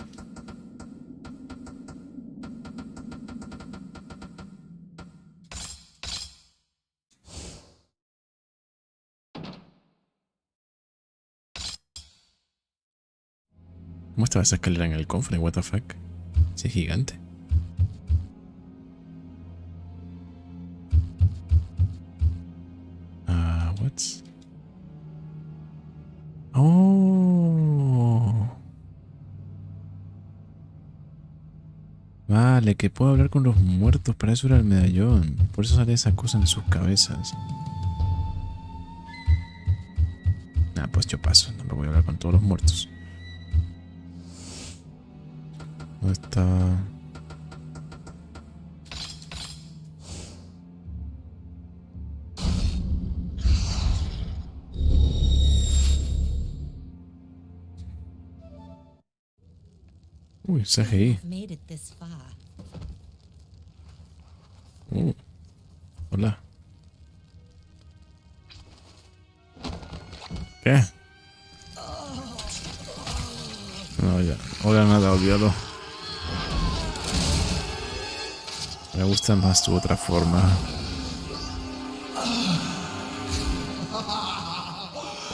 ¿Cómo estaba esa escalera en el cofre? What the fuck? Sí, es gigante. Ah, what? Oh. Vale, que puedo hablar con los muertos. Para eso era el medallón. Por eso sale esa cosa en sus cabezas. Nah, pues yo paso. No me voy a hablar con todos los muertos. ¿Dónde está? Uy, CGI. Uh, hola. ¿Qué? No, ya. Ahora nada, olvídalo. Me gusta más tu otra forma.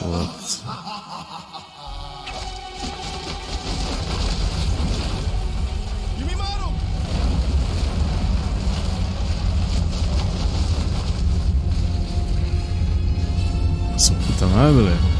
What? Yumimaru! Su puta madre.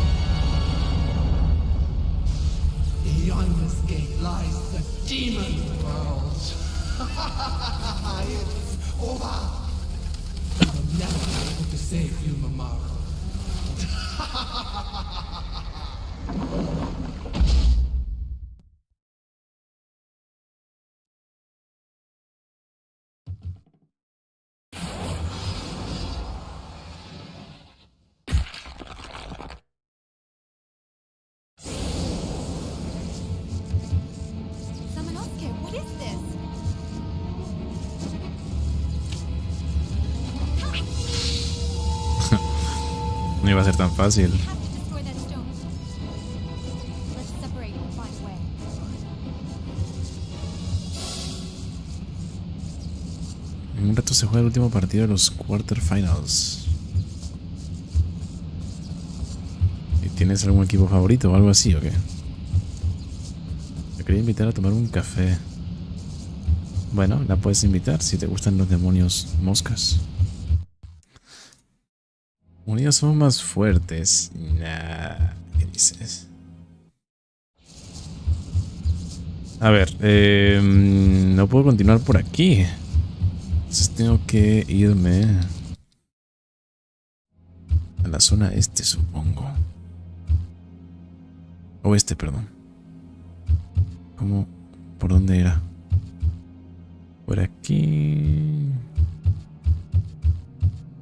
Iba a ser tan fácil. En un rato se juega el último partido de los quarterfinals. ¿Y ¿Tienes algún equipo favorito o algo así o qué? Me quería invitar a tomar un café. Bueno, la puedes invitar si te gustan los demonios moscas. Unidos somos más fuertes. Nah, ¿qué dices? A ver, eh, no puedo continuar por aquí. Entonces tengo que irme a la zona este, supongo. Oeste, perdón. ¿Cómo? ¿Por dónde era? Por aquí.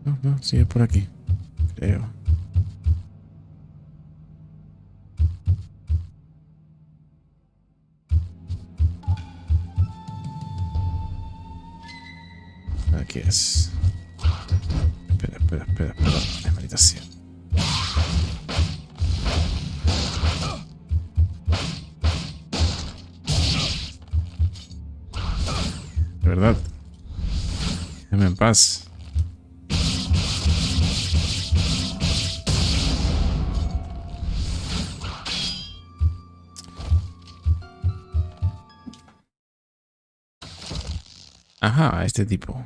No, no, sigue por aquí. Creo. Aquí es. Espera, espera, espera, espera. Ay, maldita sea. De verdad. Déjame en paz. Ajá, este tipo.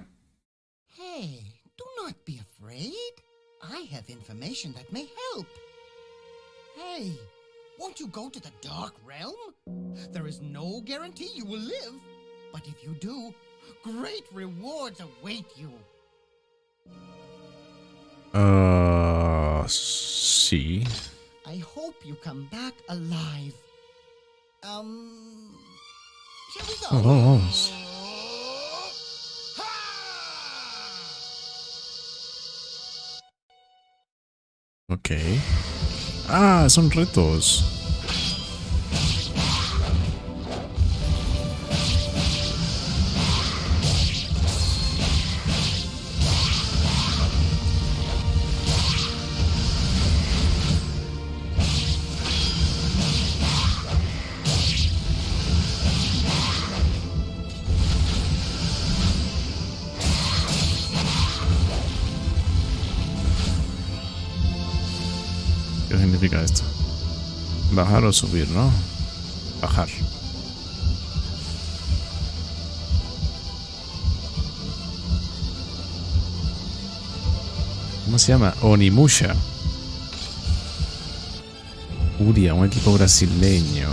Hey, do not be afraid. I have information that may help. Hey, won't you go to the Dark Realm? There is no guarantee you will live, but if you do, great rewards await you. Uh, sí. I hope you come back alive. Um, shall we go? Oh, vamos. Ok. Ah, son retos. O subir, ¿no? Bajar. ¿Cómo se llama? Onimusha. Uria, un equipo brasileño.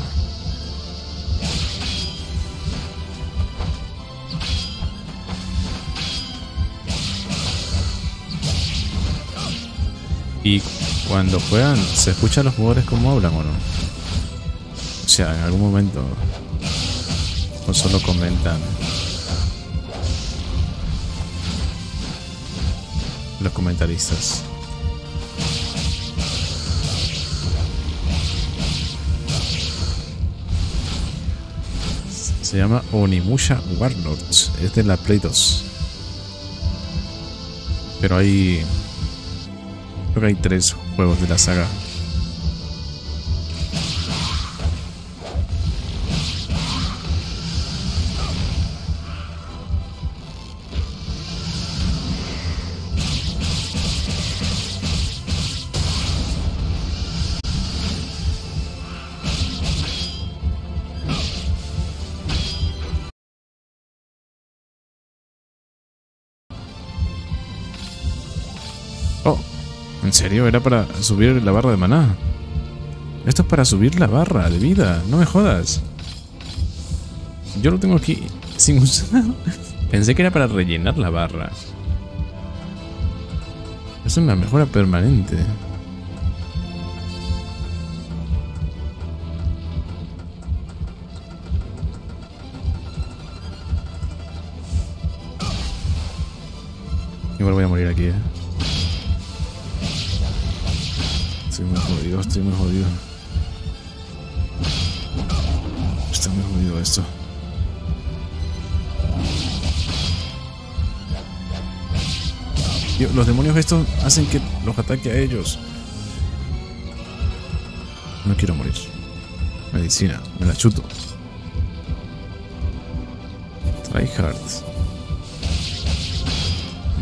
Y cuando juegan, ¿se escuchan los jugadores cómo hablan o no? O sea, en algún momento. O solo comentan. Los comentaristas. Se llama Onimusha Warlords. Es la Play 2. Pero hay Creo que hay tres juegos de la saga. Era para subir la barra de maná. Esto es para subir la barra de vida, no me jodas. Yo lo tengo aquí sin usar. Pensé que era para rellenar la barra. Es una mejora permanente. Igual voy a morir aquí, eh. Estoy muy jodido, estoy muy jodido. Está muy jodido esto. Los demonios estos hacen que los ataque a ellos. No quiero morir. Medicina, me la chuto. Tryhard.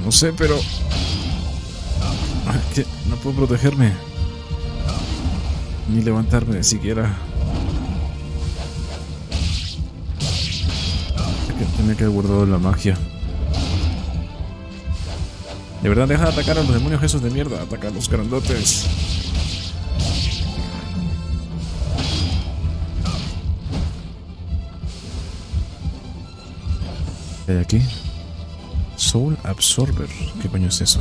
No sé, pero. Que no puedo protegerme. Ni levantarme siquiera. que tenía que haber guardado la magia. De verdad, deja de atacar a los demonios esos de mierda. Ataca a los grandotes. ¿Qué hay aquí? Soul Absorber. ¿Qué coño es eso?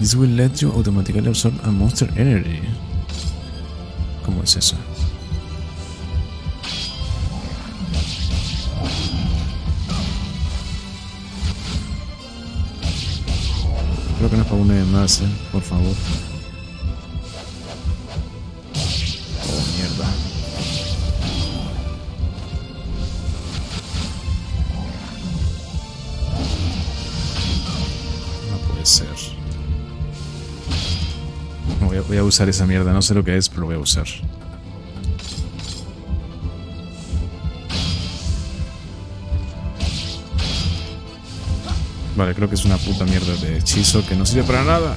This will let you automatically absorb a monster energy. ¿Cómo es eso? Creo que no es para una de más, eh, por favor. Usar esa mierda, no sé lo que es, pero lo voy a usar. Vale, creo que es una puta mierda de hechizo que no sirve para nada.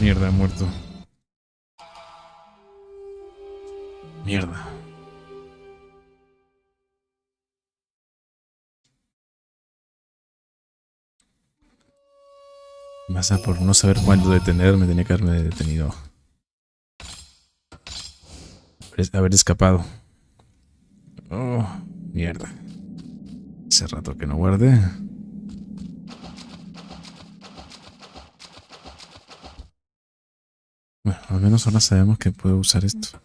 Mierda, muerto. Más por no saber cuándo detenerme, tenía que haberme detenido. Haber- Haber escapado. Oh, mierda. Hace rato que no guardé. Bueno, al menos ahora sabemos que puedo usar esto.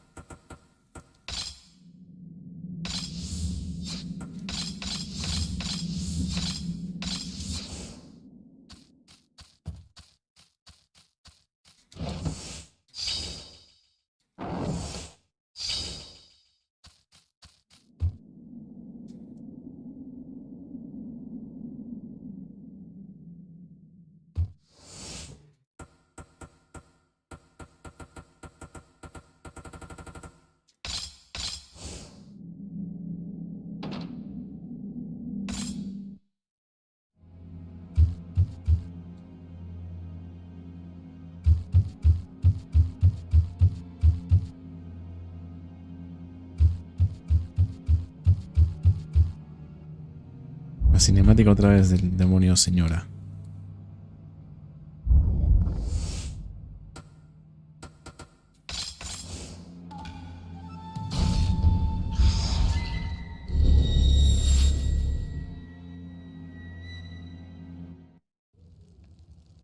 Cinemática otra vez del demonio señora.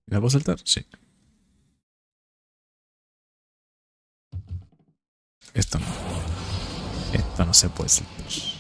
¿La puedo saltar? Sí. Esto no. Esto no se puede saltar.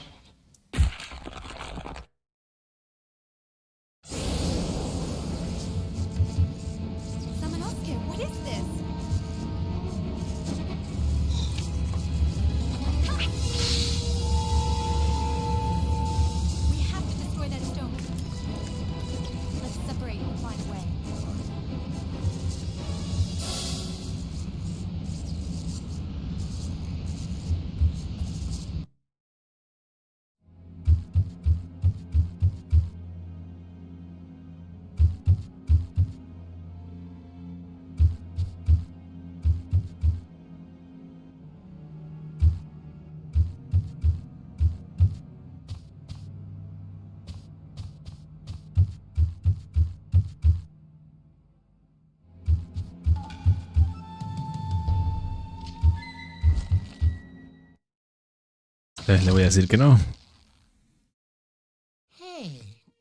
Le voy a decir que no.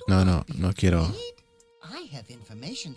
No, no, no quiero. afraid. I have information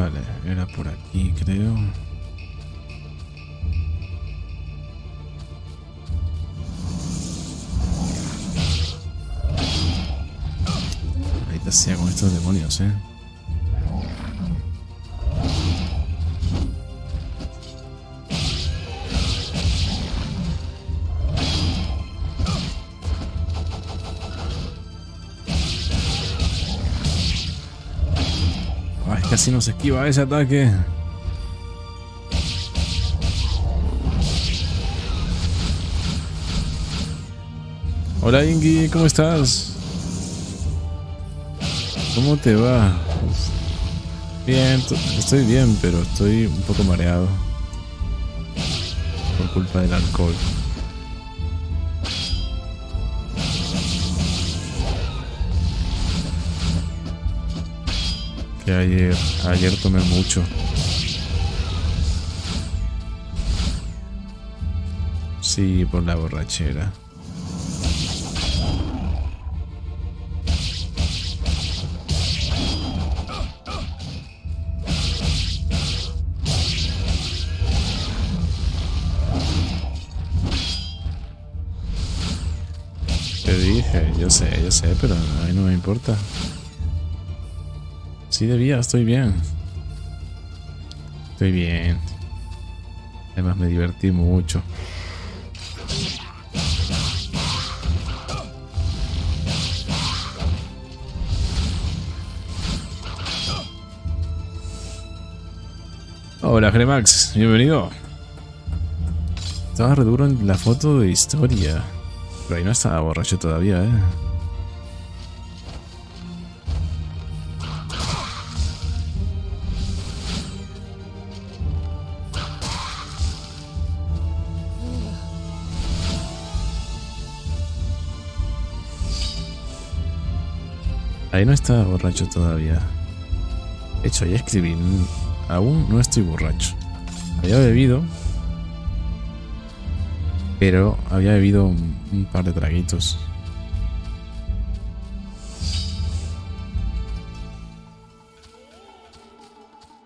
Vale, era por aquí, creo. Ahorita sea con estos demonios, eh. Ay, casi no se esquiva ese ataque. Hola Ingi, ¿cómo estás? ¿Cómo te va? Bien, estoy bien, pero estoy un poco mareado. Por culpa del alcohol. Ayer, ayer tomé mucho. Sí, por la borrachera. Te dije, yo sé, yo sé, pero a mí no me importa. Sí debía, estoy bien. Estoy bien. Además me divertí mucho. Hola Gremax, bienvenido. Estaba re duro en la foto de historia. Pero ahí no estaba borracho todavía, eh. Ahí no estaba borracho todavía. De hecho, ya escribí. "N- Aún no estoy borracho. Había bebido. Pero había bebido un, un par de traguitos.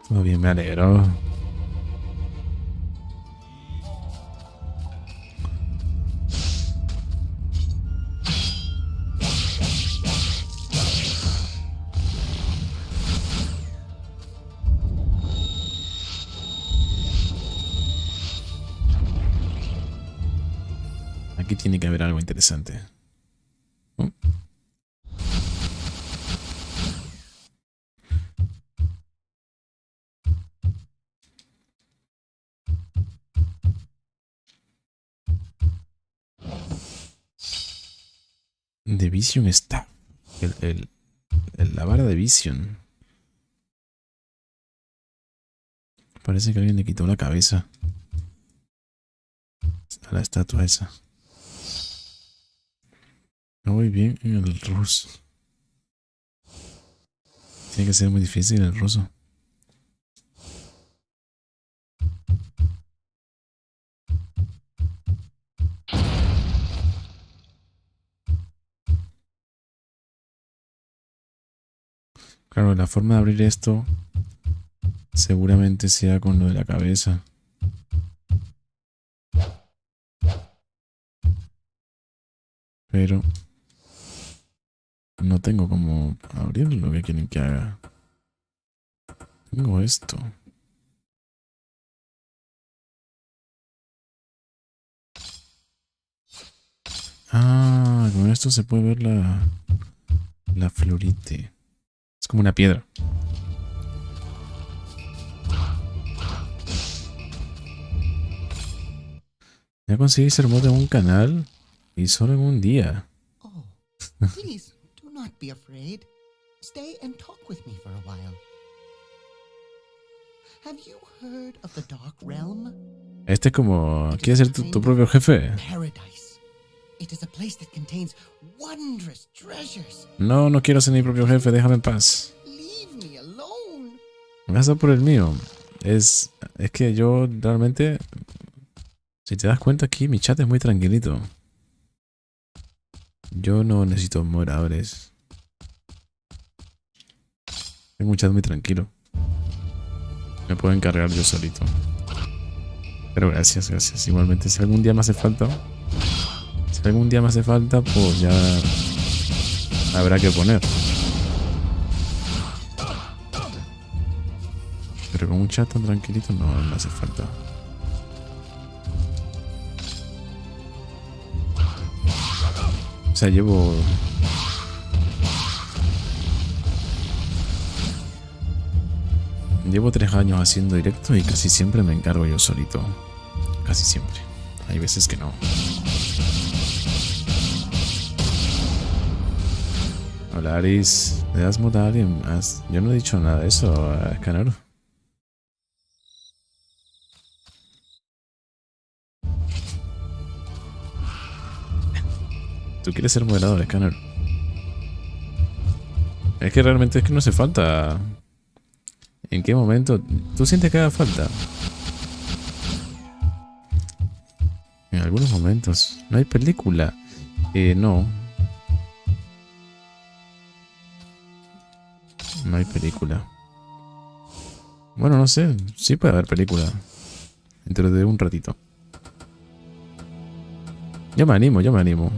Todo bien, me alegro. Tiene que haber algo interesante. The Vision está. El, el- el- la vara de Vision. Parece que alguien le quitó la cabeza a la estatua esa. No voy bien en el ruso. Tiene que ser muy difícil el ruso. Claro, la forma de abrir esto seguramente sea con lo de la cabeza. Pero no tengo como abrir lo que quieren que haga. Tengo esto. Ah, con esto se puede ver la, la florite. Es como una piedra. Ya conseguí ser mod en un canal y solo en un día. Oh, not be afraid. Stay and talk with me for a while. Have you heard of the Dark Realm? Este es como... ¿Quieres ser tu, tu propio jefe? No, no quiero ser mi propio jefe, déjame en paz. Leave me alone. Vas a por el mío. Es, es que yo realmente... Si te das cuenta aquí, mi chat es muy tranquilito. Yo no necesito moderadores. Tengo un chat muy tranquilo. Me puedo encargar yo solito. Pero gracias, gracias. Igualmente, si algún día me hace falta. Si algún día me hace falta, pues ya. Habrá que poner. Pero con un chat tan tranquilito no me hace falta. O sea, llevo Llevo tres años haciendo directo y casi siempre me encargo yo solito. Casi siempre. Hay veces que no. Hola Aris, ¿le das muda a alguien más? Yo no he dicho nada de eso, a Canaro. Tú quieres ser moderador, Scanner. Es que realmente es que no hace falta. ¿En qué momento? ¿Tú sientes que haga falta? En algunos momentos. ¿No hay película? Eh, no. No hay película. Bueno, no sé. Sí puede haber película. Dentro de un ratito. Yo me animo, yo me animo.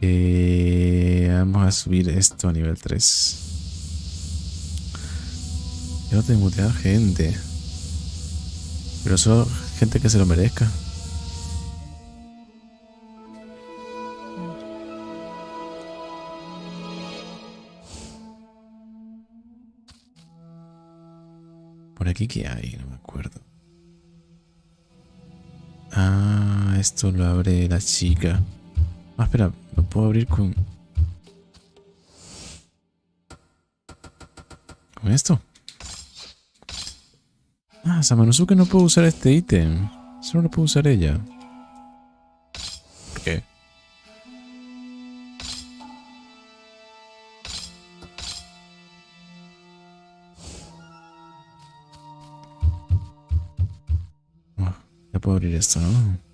Eh, vamos a subir esto a nivel 3. Yo no tengo mutear gente. Pero solo gente que se lo merezca. Por aquí qué hay, no me acuerdo. Ah, esto lo abre la chica. Ah, espera, lo puedo abrir con... ¿Con esto? Ah, Samanosuke no puede usar este ítem. Solo lo puede usar ella. ¿Por qué? Ah, ya puedo abrir esto, ¿no?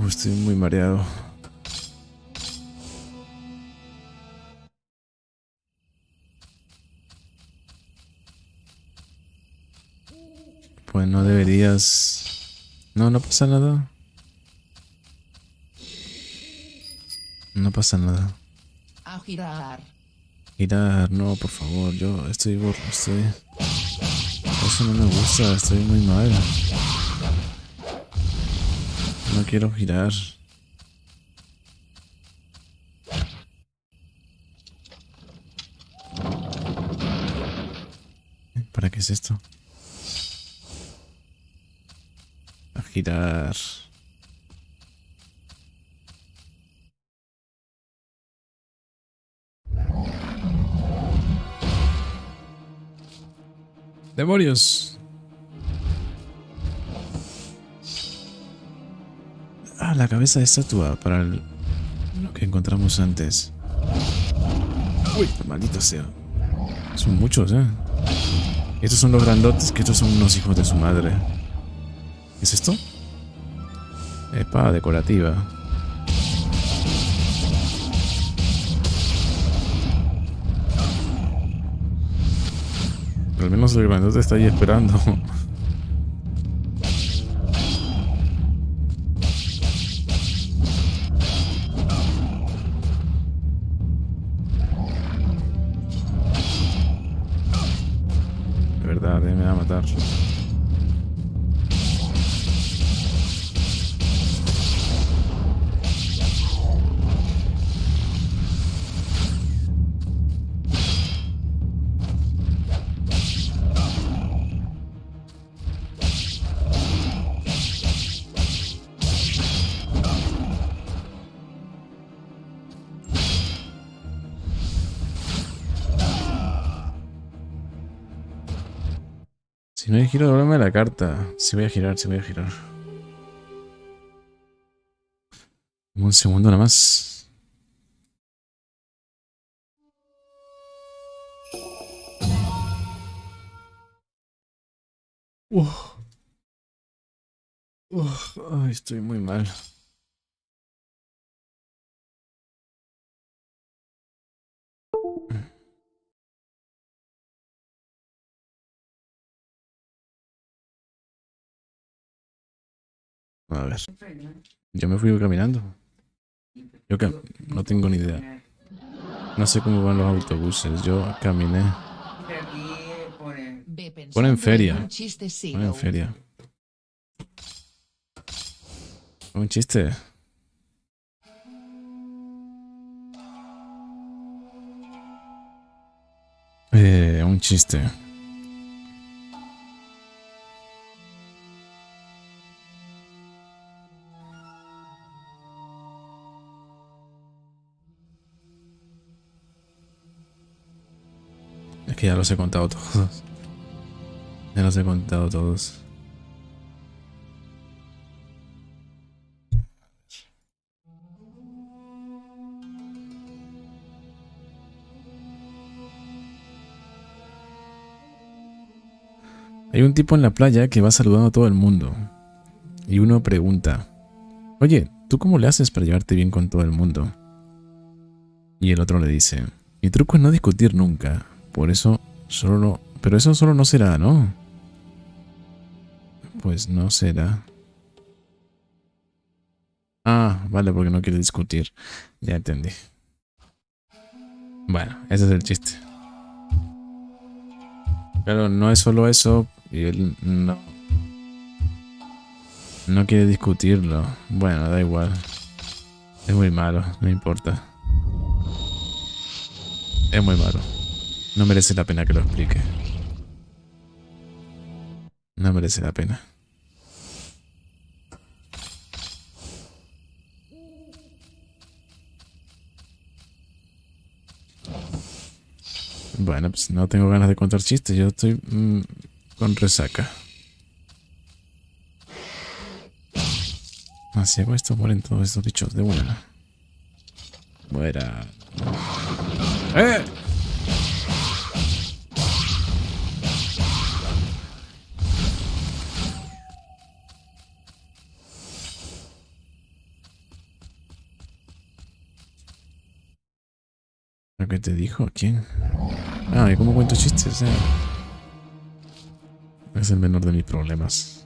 Uh, estoy muy mareado. Pues no deberías... No, no pasa nada. No pasa nada. A girar. Girar, no, por favor, yo estoy... estoy... Eso no me gusta, estoy muy mal. No quiero girar. ¿Para qué es esto? A girar. ¡Demonios! Ah, la cabeza de estatua para el- lo que encontramos antes. Uy, maldito sea. Son muchos, ¿eh? Estos son los grandotes, que estos son unos hijos de su madre. ¿Qué es esto? Espada decorativa. Al menos el grandote está ahí esperando. la carta. Si voy a girar, si voy a girar. Un segundo nada más. Uf. Uf, estoy muy mal. A ver. Yo me fui caminando. Yo que no tengo ni idea. No sé cómo van los autobuses. Yo caminé. Ve pensando Pon en feria. un chiste sí, Pon en Lou. feria. Un chiste. Eh, un chiste. Ya los he contado todos. Ya los he contado todos. Hay un tipo en la playa que va saludando a todo el mundo. Y uno pregunta, oye, ¿tú cómo le haces para llevarte bien con todo el mundo? Y el otro le dice, mi truco es no discutir nunca. Por eso solo... Pero eso solo no será, ¿no? Pues no será. Ah, vale, porque no quiere discutir. Ya entendí. Bueno, ese es el chiste. Pero no es solo eso. Y él no. No quiere discutirlo. Bueno, da igual. Es muy malo, no importa. Es muy malo. No merece la pena que lo explique. No merece la pena. Bueno, pues no tengo ganas de contar chistes. Yo estoy mm, con resaca. Así hago esto, mueren todos estos bichos de una. Muera. ¡Eh! Que te dijo? ¿Quién? Ah, ¿y cómo cuento chistes? Eh? Es el menor de mis problemas.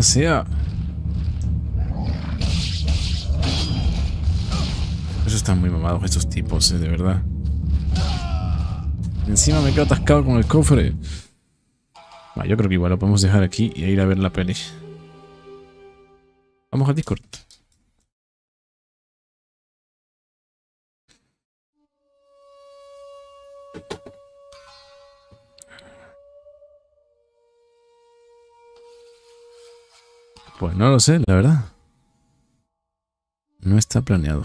Maldita sea. Eso están muy mamados estos tipos, eh, de verdad. Encima me quedo atascado con el cofre. Yo creo que igual lo podemos dejar aquí y ir a ver la peli. Vamos al Discord. Pues no lo sé, la verdad. No está planeado.